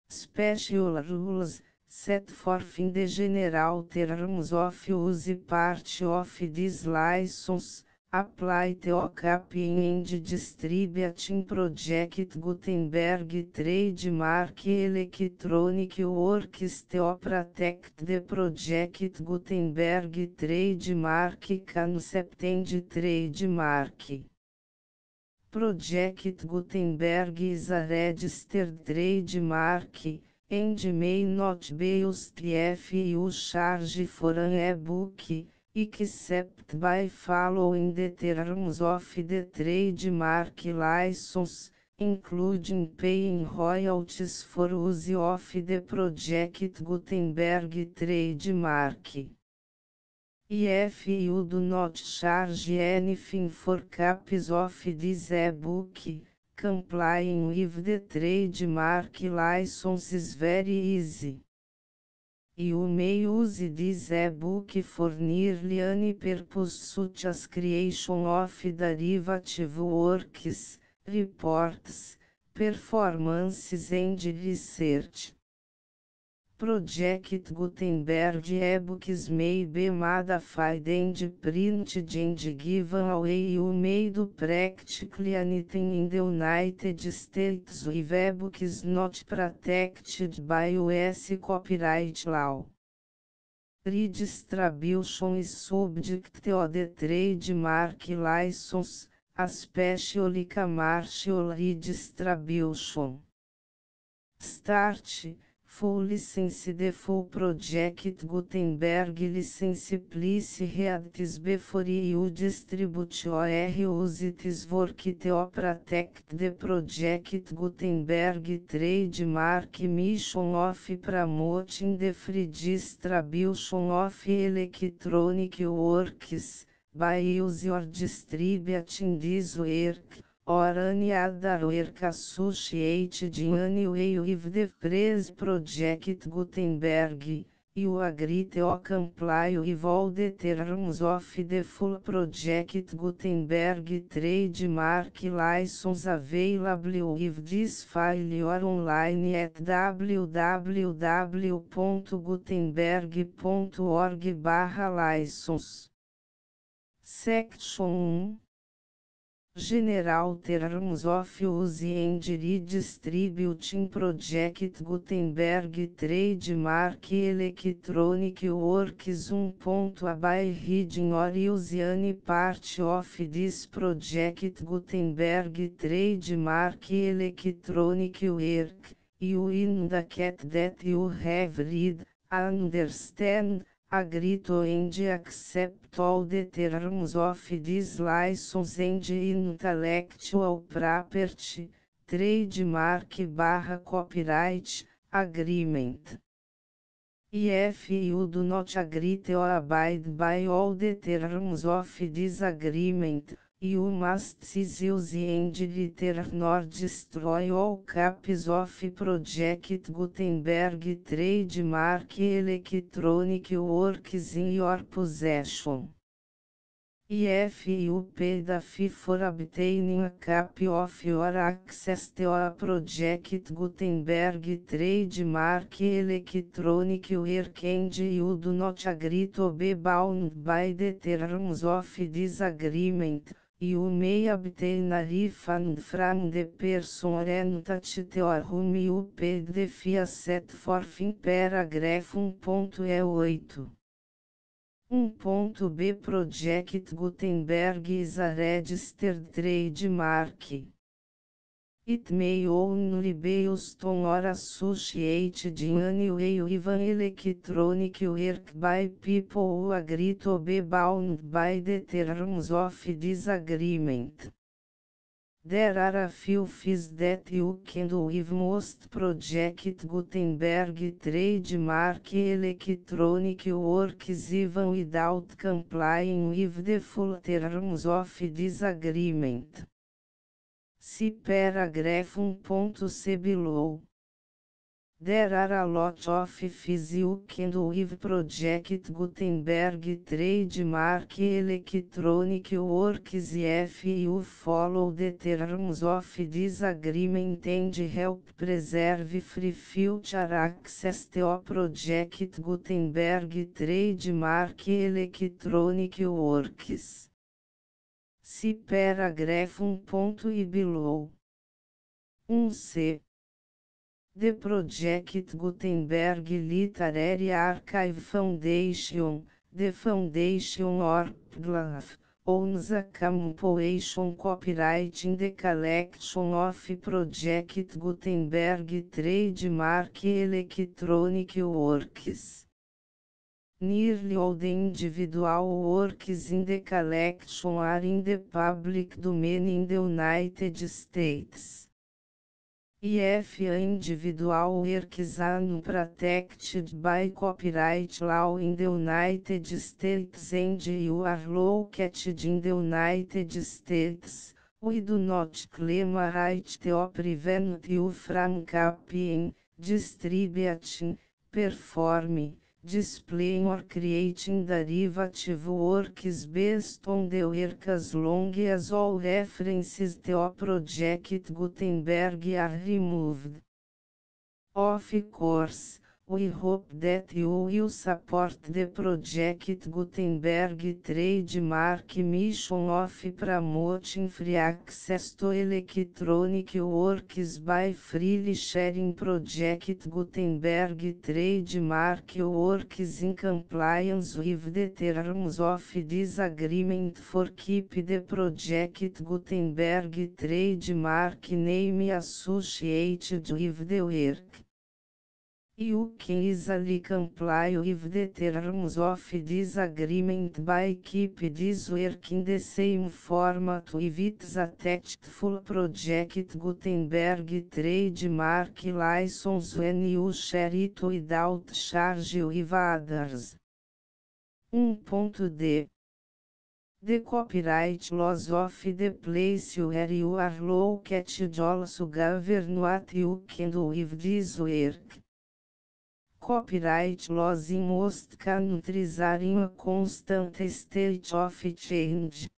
Special rules, set forth in the general terms of use part of this license, apply to copying and distributing project Gutenberg trademark electronic works to protect the project Gutenberg trademark concept and trademark. Project Gutenberg is a registered trademark, and may not be used if you charge for an e-book, except by following the terms of the trademark license, including paying royalties for use of the Project Gutenberg trademark. If you do not charge anything for copies of this e-book, complying with the trademark license is very easy. You may use this e-book for nearly any purpose such as creation of derivative works, reports, performances and research. Project Gutenberg e-books may be modified and printed and given away you may do practically anything in the United States with e-books not protected by US copyright law. Redistribution is subject to the trademark license, especially commercial redistribution. Start Full license the full project Gutenberg license please read this before you distribute or use work to the project Gutenberg trademark mission of promoting the free distribution of electronic works, by use or distributing this work or any other work associated in any way with the Press Project Gutenberg, you agree to comply with all the terms of the full Project Gutenberg trademark license available with this file or online at www.gutenberg.org/license. Section 1 General Terms of Use and Redistributing Project Gutenberg Trademark Electronic Works 1. By reading or use any part of this project Gutenberg Trademark Electronic Work, you indicate that you have read, understand, agree to and accept all the terms of this license and intellectual property, trademark barra copyright, agreement. If you do not agree to abide by all the terms of this agreement, Must seize use and return nor destroy all copies of Project Gutenberg trademark electronic works in your possession. If you pay the fee for obtaining a copy of your access to a Project Gutenberg trademark electronic work and you do not agree to be bound by the terms of this agreement, You may obtain a refund from the person entity or whom you paid fee set forth in paragraph 1.e8. 1.b Project Gutenberg is a registered trademark. It may only be used or associated in any way an electronic work by people who agree be bound by the terms of this agreement. There are a few fees that you can do with most Project Gutenberg trademark electronic works even without complying with the full terms of this agreement. Se parágrafo 1.c below. There are a lot of physics and with Project Gutenberg trademark electronic works if you follow the terms of this agreement and help preserve free future access to Project Gutenberg trademark electronic works. See paragraph 1. e below. 1c. The Project Gutenberg Literary Archive Foundation, the Foundation or GLAF, owns a compilation copyright in the collection of Project Gutenberg trademark electronic works. Nearly all the individual works in the collection are in the public domain in the United States. If individual works are protected by copyright law in the United States and you are located in the United States, we do not claim a right to prevent you from copying, distributing, performing, displaying or creating derivative works based on the work as long as all references to Project Gutenberg are removed. Of course, We hope that you will support the Project Gutenberg trademark mission of promoting free access to electronic works by freely sharing Project Gutenberg trademark works in compliance with the terms of this agreement for keep the Project Gutenberg trademark name associated with the work. You can easily comply with the terms of this agreement by keep this work in the same format with attached full Project Gutenberg trademark license when you share it without charge with others. 1.d The copyright laws of the place where you are located also govern what you can do with this work. Copyright laws in most countries are in a constant state of change.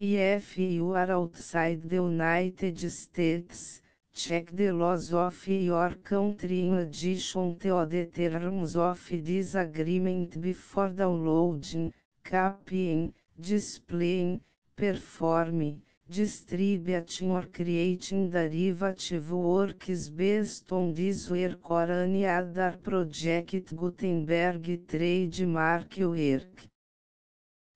If you are outside the United States, check the laws of your country in addition to the terms of this agreement before downloading, copying, displaying, performing, distributing or creating derivative works based on this work or any other project Gutenberg trademark work.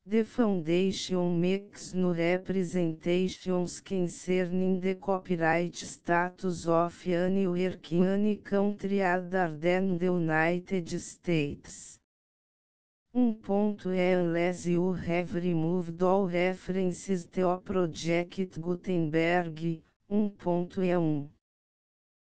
The foundation makes no representations concerning the copyright status of any work in any country other than the United States. Um ponto é unless you have removed all references to Project Gutenberg, um ponto é um.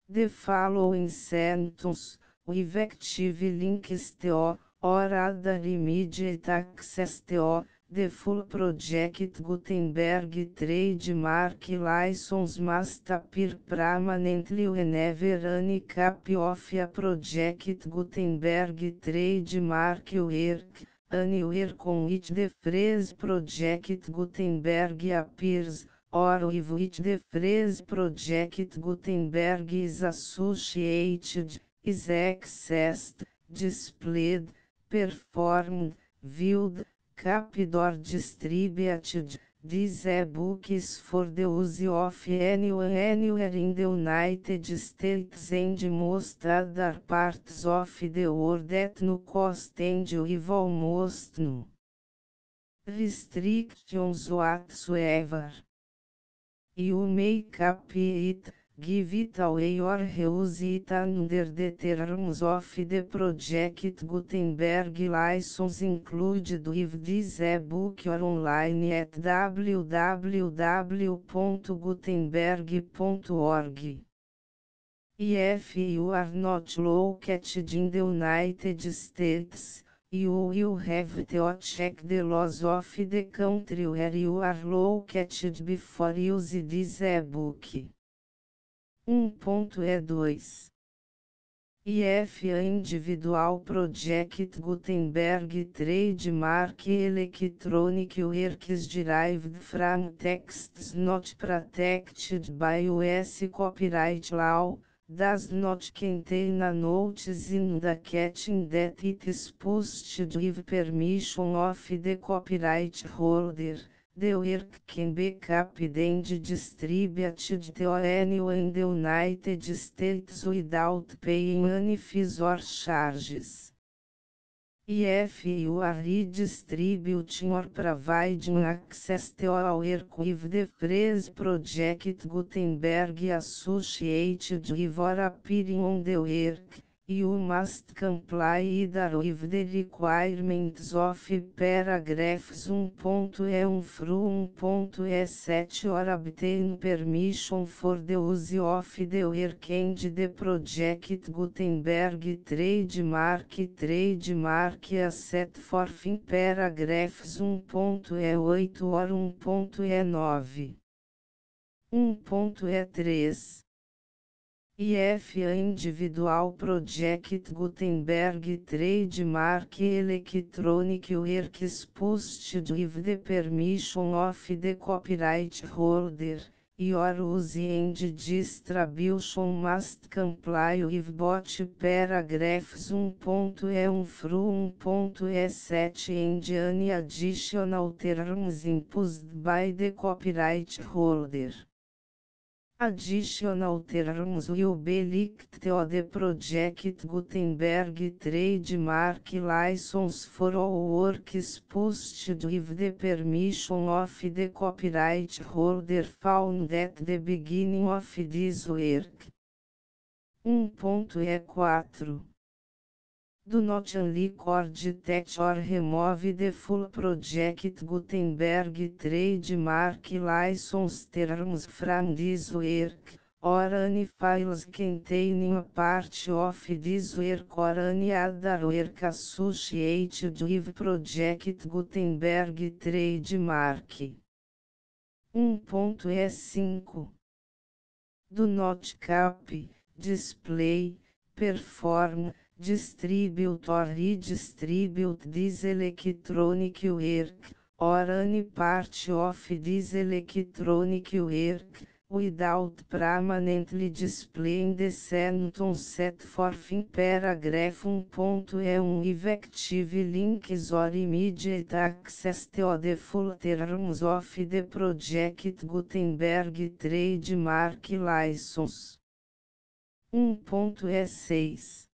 The following sentence, with active links to, or other immediate access to, The full Project Gutenberg trademark license must appear permanently whenever any copy of a Project Gutenberg trademark work, anywhere con which the phrase Project Gutenberg appears, or with the phrase Project Gutenberg is associated, is accessed, displayed, performed, viewed, Capdor distributed these e-books for the use of anyone anywhere in the United States and most other parts of the world at no cost and with almost no restrictions whatsoever. You may copy it give it away or reuse it under the terms of the Project Gutenberg license included with this ebook or online at www.gutenberg.org. If you are not located in the United States, you will have to check the laws of the country where you are located before use this ebook. 1.E2 IF Individual Project Gutenberg Trademark Electronic Works Derived from Texts Not Protected by US Copyright Law, does not contain notes in the catching that it is posted with permission of the copyright holder. The work can be copied and distributed to anyone in the United States without paying any fees or charges. If you are redistributing or providing access to our work with the Phrase Project Gutenberg associated with or appearing on the work, You must comply either with the requirements of paragraphs 1.e1 through 1.e7 or obtain permission for the use of the work and the project Gutenberg trademark trademark as set forth in paragraphs 1.e8 or 1.e9. 1.e3 IF Individual Project Gutenberg Trademark Electronic Works posted with the permission of the copyright holder. Your use and distribution must comply with both paragraphs 1.e1 through 1.e7 and any additional terms imposed by the copyright holder. Additional terms will be linked to the Project Gutenberg trademark license for all works posted with the permission of the copyright holder found at the beginning of this work. 1.e4 Do not unrecord that or remove the full Project Gutenberg trademark license terms from this work, or any files containing part of this work or any other work associated with Project Gutenberg trademark. 1.e5 Do not copy, display, perform, distribute or redistribute this electronic work, or any part of this electronic work, without permanently displaying the sentence set forth in paragraph 1.e1 effective links or immediate access to the full terms of the Project. Gutenberg Trademark License. 1.e6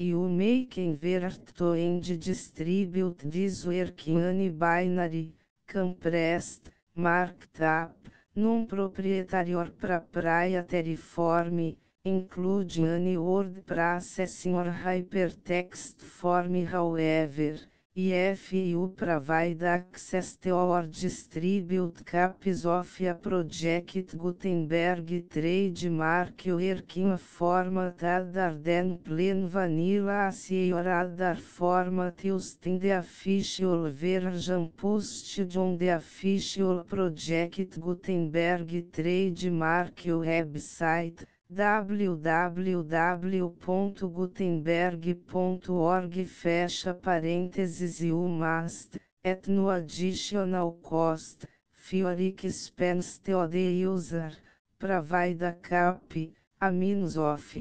You may convert to and distribute this work in any binary, compressed, marked up, non-proprietary proprietary form, including any word processing or hypertext form however. If you provide access to or distribute copies of a project Gutenberg trademark work in a format other than plain vanilla as or other format used in the official version posted on the official project Gutenberg trademark website www.gutenberg.org fecha parênteses e o must, at no additional cost, for expense to the user, provide copy, a means of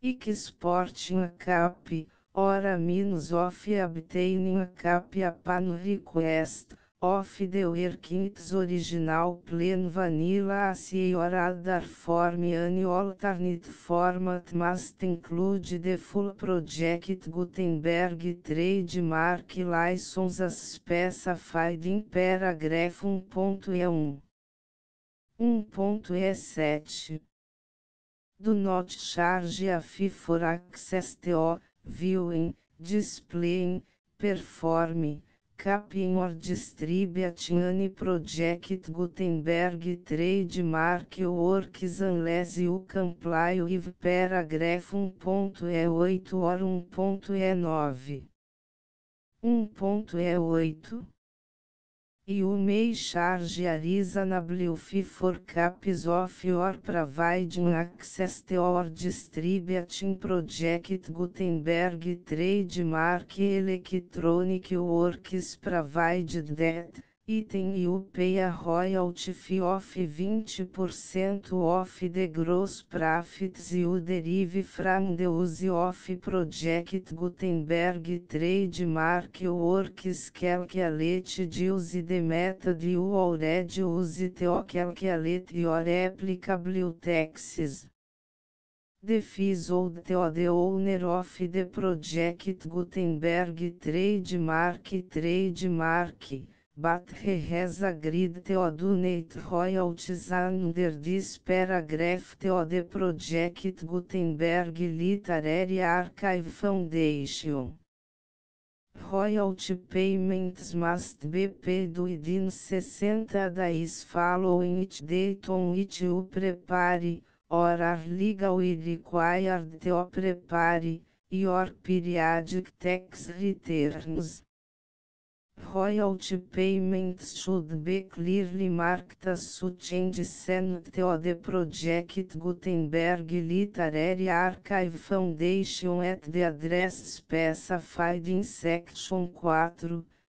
exporting a copy, or a means of obtaining a copy upon request, of the work in its original plain vanilla as or other form any alternate format must include the full project Gutenberg trademark license as specified in paragraph 1.e1. 1.e7 Do not charge a fee for access to, viewing, displaying, performing, Copying or project Gutenberg trademark works unless you comply with paragraph 1.e8 or 1.e9. 1.e8 You may charge a reasonable fee for copies of your providing access to or distributing Project Gutenberg trademark electronic works provided that Item you pay a royalty fee of 20% of the gross profits you derive from the use of Project Gutenberg trademark works calculated use the method you already use to calculate your applicable taxes. The fees owed to the owner of the Project Gutenberg trademark trademark but he has agreed to donate royalties under this paragraph Project Gutenberg Literary Archive Foundation. Royalty payments must be paid within 60 days following each date on which you prepare, or are legally required to prepare, your periodic tax returns. Royalty payments should be clearly marked as such and sent to the Project Gutenberg Literary Archive Foundation at the address specified in Section 4,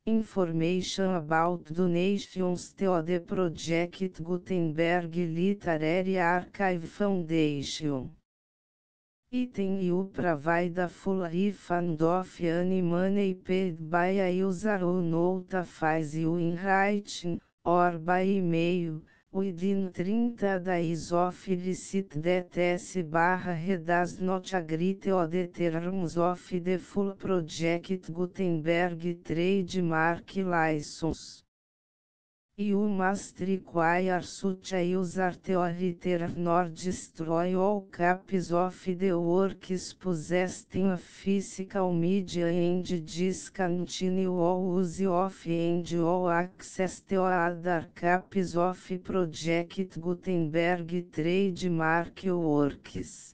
Information about donations to the Project Gutenberg Literary Archive Foundation. Item you provide a full refund of any money paid by a user who notifies you in writing, or by email, within 30 days of receipt that S barra does not agree to the terms of the full Project Gutenberg trademark license. You must require such a user return nor destroy all copies of the works possessed a physical media and discontinue all use of and all access to other copies of Project Gutenberg trademark works.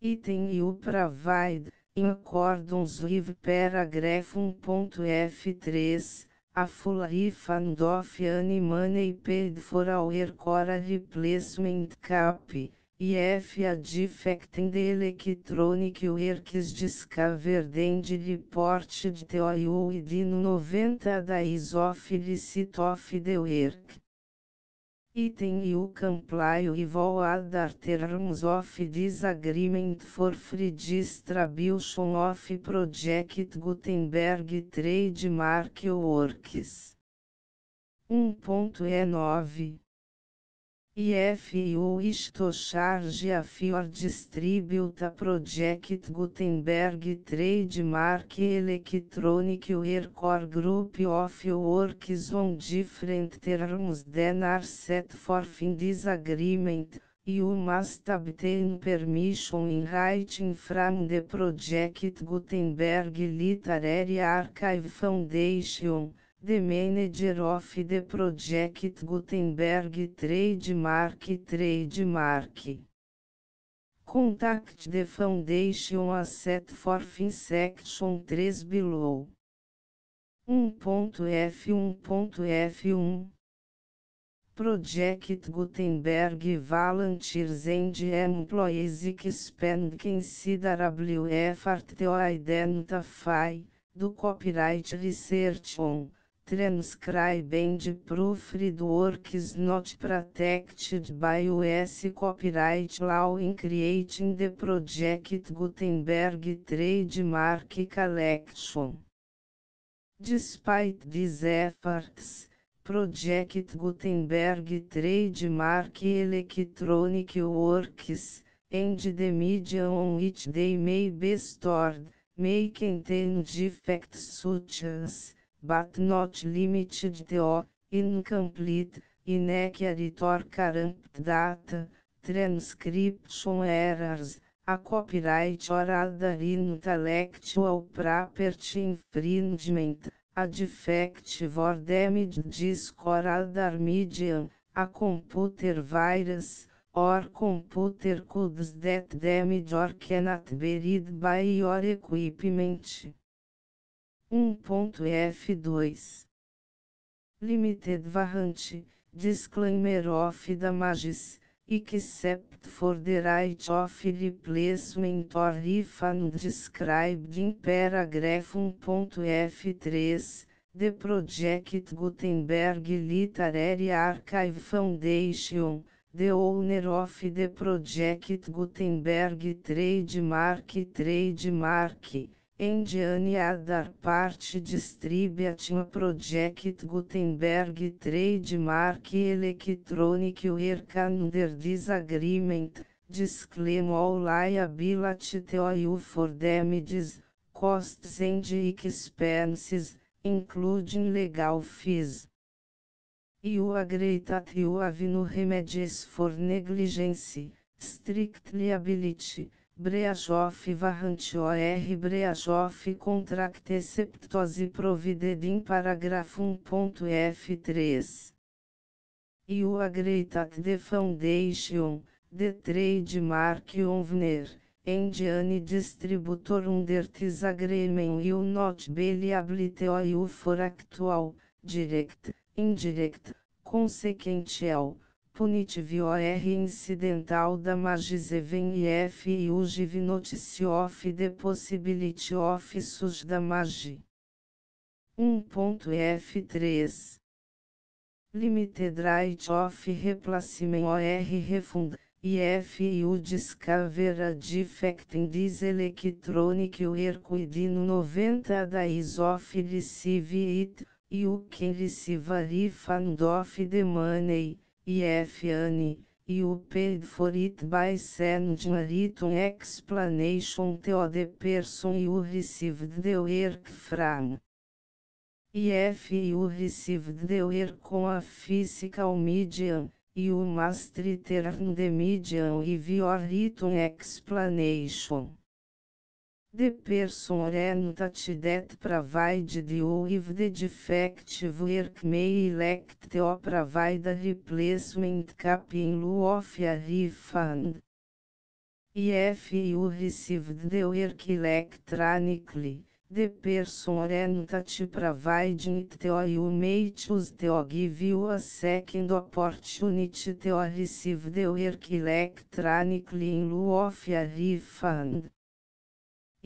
Item you provide, in accordance with paragraph 1.f3, a full refund of any money paid for our core replacement cap, if a defect in the electronic works discovered and reported to you within 90 days of receipt of the work. Item you comply with all other terms of this agreement for free distribution of Project Gutenberg Trademark Works. 1.E9 If you wish to charge a fee or distribute a Project Gutenberg trademark electronic work or group of works on different terms than are set forth in this agreement, you must obtain permission in writing from the Project Gutenberg Literary Archive Foundation the manager of the project Gutenberg Trademark Trademark. Contact the foundation as set forth in section 3 below. 1.f1.f1 Project Gutenberg Volunteers and Employees expend considerable effort to identify, do copyright research on, transcribe and proofread works not protected by US copyright law in creating the Project Gutenberg trademark collection. Despite these efforts, Project Gutenberg trademark electronic works, and the media on which they may be stored, may contain defects such as but not limited to, incomplete, inaccurate or corrupt data, transcription errors, a copyright or other intellectual property infringement, a defective or damaged disk or other medium, a computer virus, or computer codes that damage or cannot be read by your equipment. 1.f2 Limited Warranty, Disclaimer of Damages, except for the right of replacement or refund described in paragraph 1.f3, the Project Gutenberg Literary Archive Foundation, the owner of the Project Gutenberg Trademark Trademark, Indiane Adar Part Distribution Project Gutenberg Trademark Electronic Work Under Disagreement, Disclaim all liability to you for damages, costs and expenses, including legal fees. You agree that you have no remedies for negligence, strict liability, breach of warranty or breach of contract except as provided in paragraph 1.f3. You agree that the foundation, the trademark owner, and any distributor under this agreement will not be liable to you for actual, direct, indirect, consequential, punitive or incidental damages even if give notice of the possibility of such damage. 1.f3 Limited right of replacement or refund, if you discover a defect in this electronic work within 90 days of receive it, you can receive a refund of the money. IFN, you paid for it by sending a written explanation to the person you received the work from. If you received the work on a physical medium, you must return the medium with your written explanation. The person entity that provided you with the defective work may elect to provide a replacement cap in lieu of a refund. If you received the work electronically, the person entity providing it to you may choose to give you a second opportunity to receive the work electronically in lieu of a refund.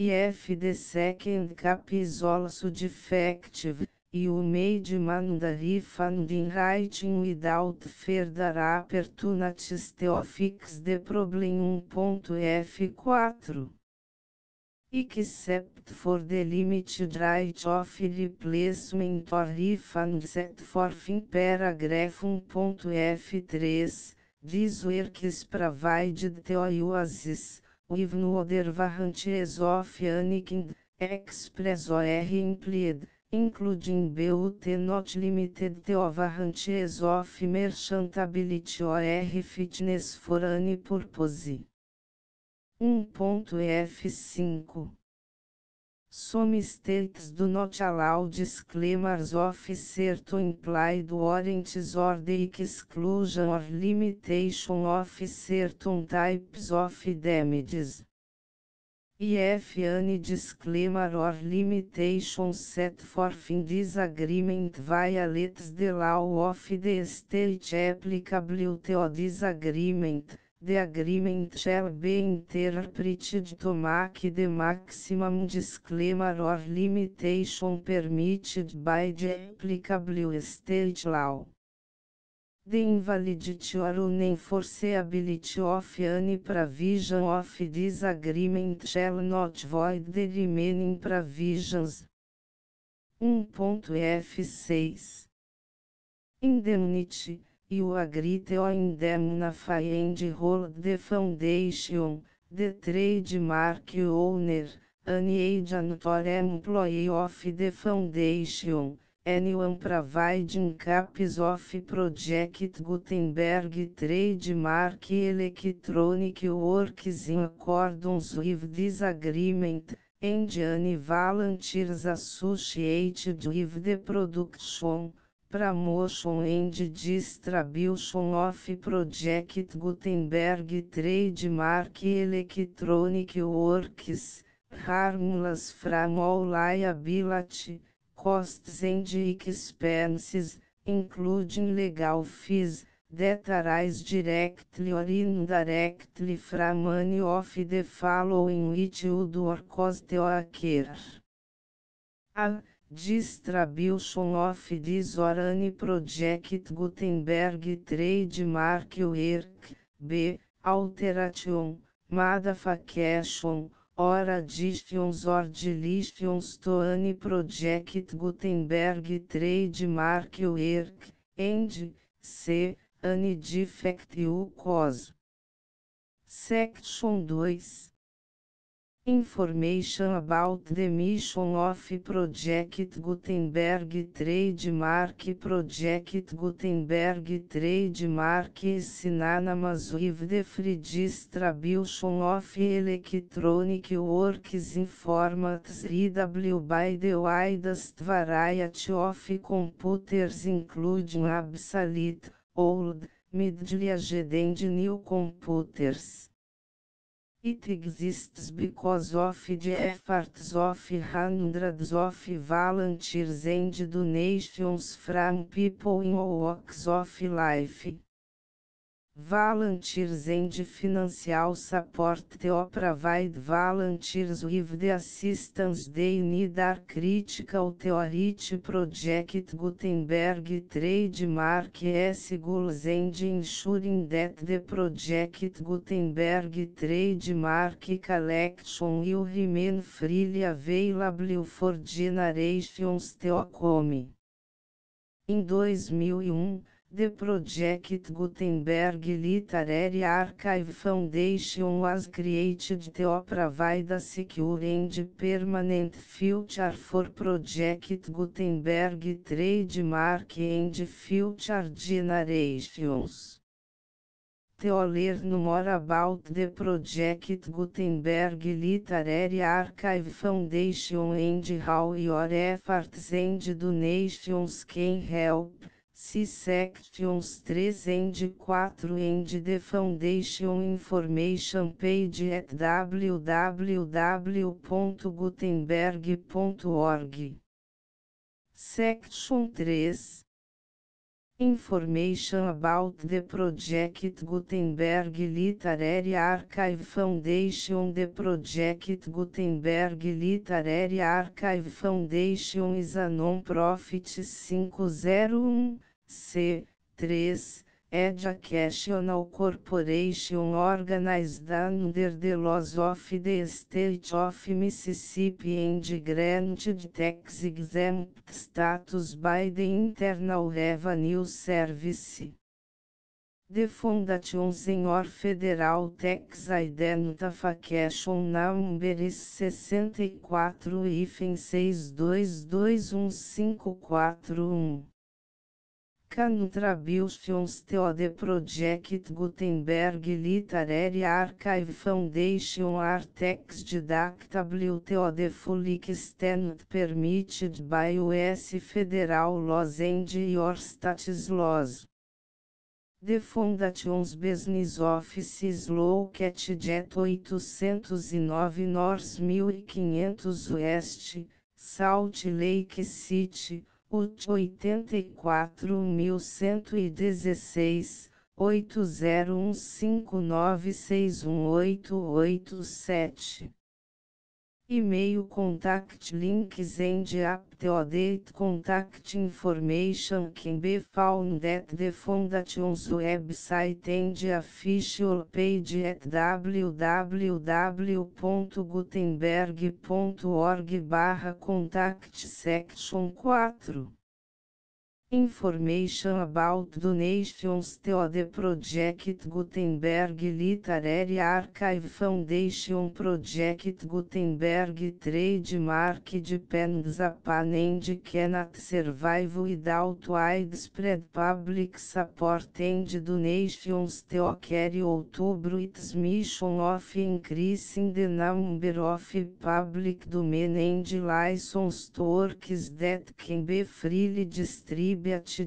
If the second cap is also defective, you may demand a refund in writing without further opportunities to fix the problem 1.f4. Except for the limited right of replacement or refund set forth in paragraph 1.f3, this work is provided to you no other warranties of Anakin, Express or implied, including but not limited to warranties of merchantability or fitness for any purpose. 1.f5 Some states do not allow disclaimers of certain implied warranties or the exclusion or limitation of certain types of damages. If any disclaimer or limitation set forth in this agreement violates the law of the state applicable to this agreement, The agreement shall be interpreted to make the maximum disclaimer or limitation permitted by the applicable state law. The invalidity or unenforceability of any provision of this agreement shall not void the remaining provisions. 1.f6 Indemnity you agree to indemnify and hold the foundation, the trademark owner, any agent or employee of the foundation, anyone providing copies of Project Gutenberg trademark electronic works in accordance with this agreement, and any volunteers associated with the production Promotion and Distribution of Project Gutenberg Trademark Electronic Works, Harmless from all liability, costs and expenses, including legal fees, that arise directly or indirectly from any of the following which would or or occur. A. Distribution of this or any project Gutenberg trademark work. B. Alteration, modification, or additions or deletions to any project Gutenberg trademark work. And C. Any defect you cause. Section 2 Information about the mission of Project Gutenberg Trademark Project Gutenberg Trademark is synonymous with the free distribution of electronic works in formats readable by the widest variety of computers including obsolete, old, middle-aged and new computers. It exists because of the efforts of hundreds of volunteers and donations from people in walks of life. Volunteers and financial support to provide volunteers with the assistance they need are critical reach Project Gutenberg trademark S goals and ensuring that the Project Gutenberg trademark collection will remain freely available for generations to come. Em 2001, The Project Gutenberg Literary Archive Foundation was created to provide a secure and permanent future for Project Gutenberg trademark and future generations. To learn more about the Project Gutenberg Literary Archive Foundation and how your efforts and donations can help, See sections 3 and 4 and the Foundation information page at www.gutenberg.org. Section 3 Information about the Project Gutenberg Literary Archive Foundation The Project Gutenberg Literary Archive Foundation is a non-profit 501 C. 3. Educational Corporation organized under the laws of the State of Mississippi and granted tax exempt status by the Internal Revenue Service. The Foundation Senhor Federal Tax Identification Number 64 62215541 Contributions to the Project Gutenberg Literary Archive Foundation are tax deductible to the full extent permitted by US federal laws and your states laws. The Foundation's business office is located at 809 North 1500 West, Salt Lake City, UT 84116, 80159618887. E-mail contact links and up-to-date contact information can be found at the Foundation's website and official page at www.gutenberg.org contact section 4. Information about donations to the Project Gutenberg Literary Archive Foundation Project Gutenberg Trademark depends upon and cannot survive without widespread public support and donations to carry outubro its mission of increasing the number of public domain and licensed works that can be freely distributed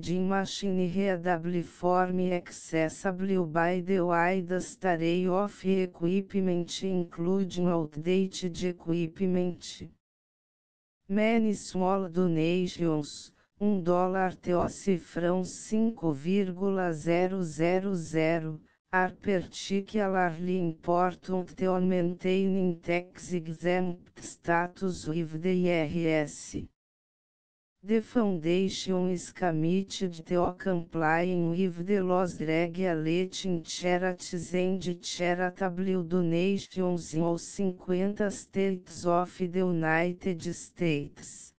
in machine readable form accessible by the widest array of equipment including outdated equipment. Many small donations, 1 dólar TO cifrão 5,000 are particularly important to maintaining tax exempt status with the IRS. The foundation is committed to complying with the laws regulating charities and charitable donations in all 50 states of the United States.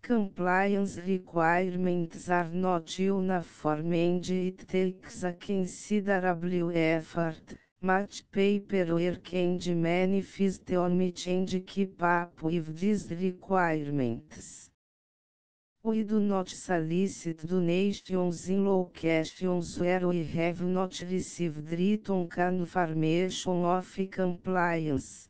Compliance requirements are not uniform and it takes a considerable effort, much paperwork and manifest on meet and keep up with these requirements. We do not solicit donations in locations where we have not received written confirmation of compliance.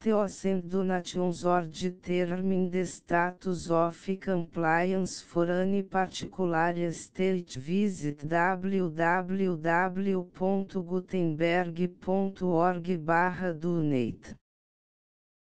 Theosend donations or determine the status of compliance for any particular state visit www.gutenberg.org donate.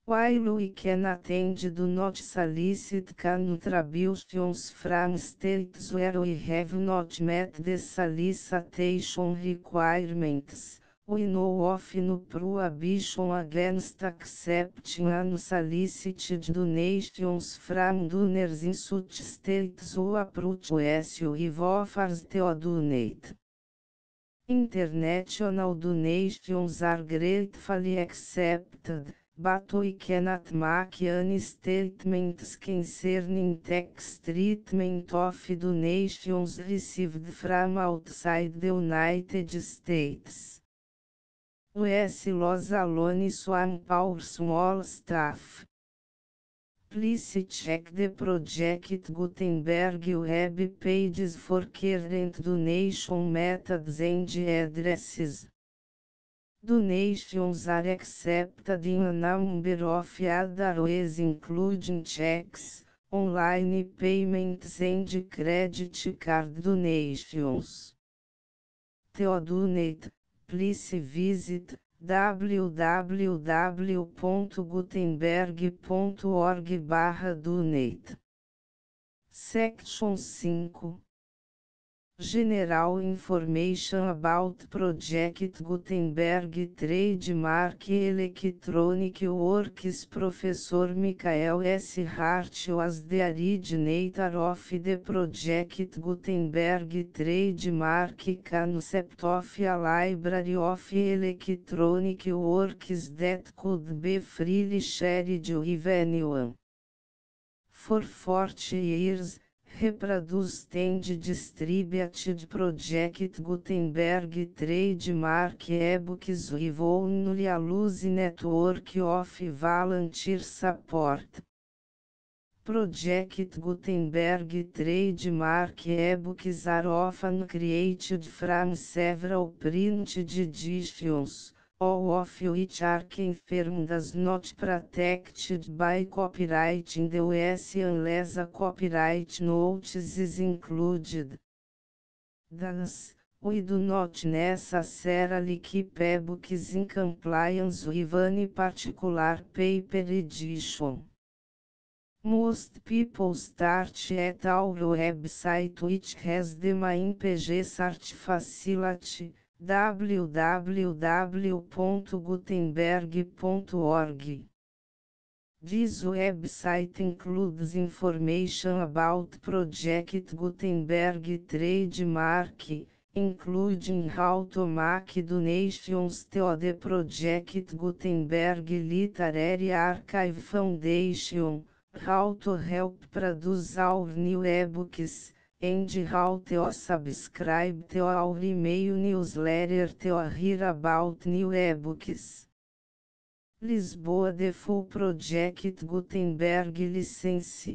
While we can attend do not solicit contributions from states where we have not met the solicitation requirements. We know of no prohibition against accepting unsolicited donations from donors in such states who approach with offers to donate. International donations are gratefully accepted, but we cannot make any statements concerning tax treatment of donations received from outside the United States. US Los Alone Swam Power Small Staff. Please check the Project Gutenberg web pages for current donation methods and addresses. Donations are accepted in a number of other ways including checks, online payments and credit card donations. Theodonate Please visit www.gutenberg.org donate. Section 5 General Information About Project Gutenberg Trademark Electronic Works Professor Michael S. Hart was the originator of the Project Gutenberg Trademark concept of a library of electronic works that could be freely shared with anyone. For 40 years, Reproduz and Distributed Project Gutenberg Trademark eBooks with only a loose network of volunteer support. Project Gutenberg Trademark eBooks are often created from several printed editions all of which are confirmed as not protected by copyright in the US unless a copyright notice is included. Thus, we do not necessarily keep ebooks in compliance with any particular paper edition. Most people start at our website which has the main PG search facility, www.gutenberg.org. This website includes information about Project Gutenberg trademark, including how to make donations to the Project Gutenberg Literary Archive Foundation, how to help produce our new ebooks, and how to subscribe to our email newsletter to hear about new ebooks. Lisboa The Full Project Gutenberg License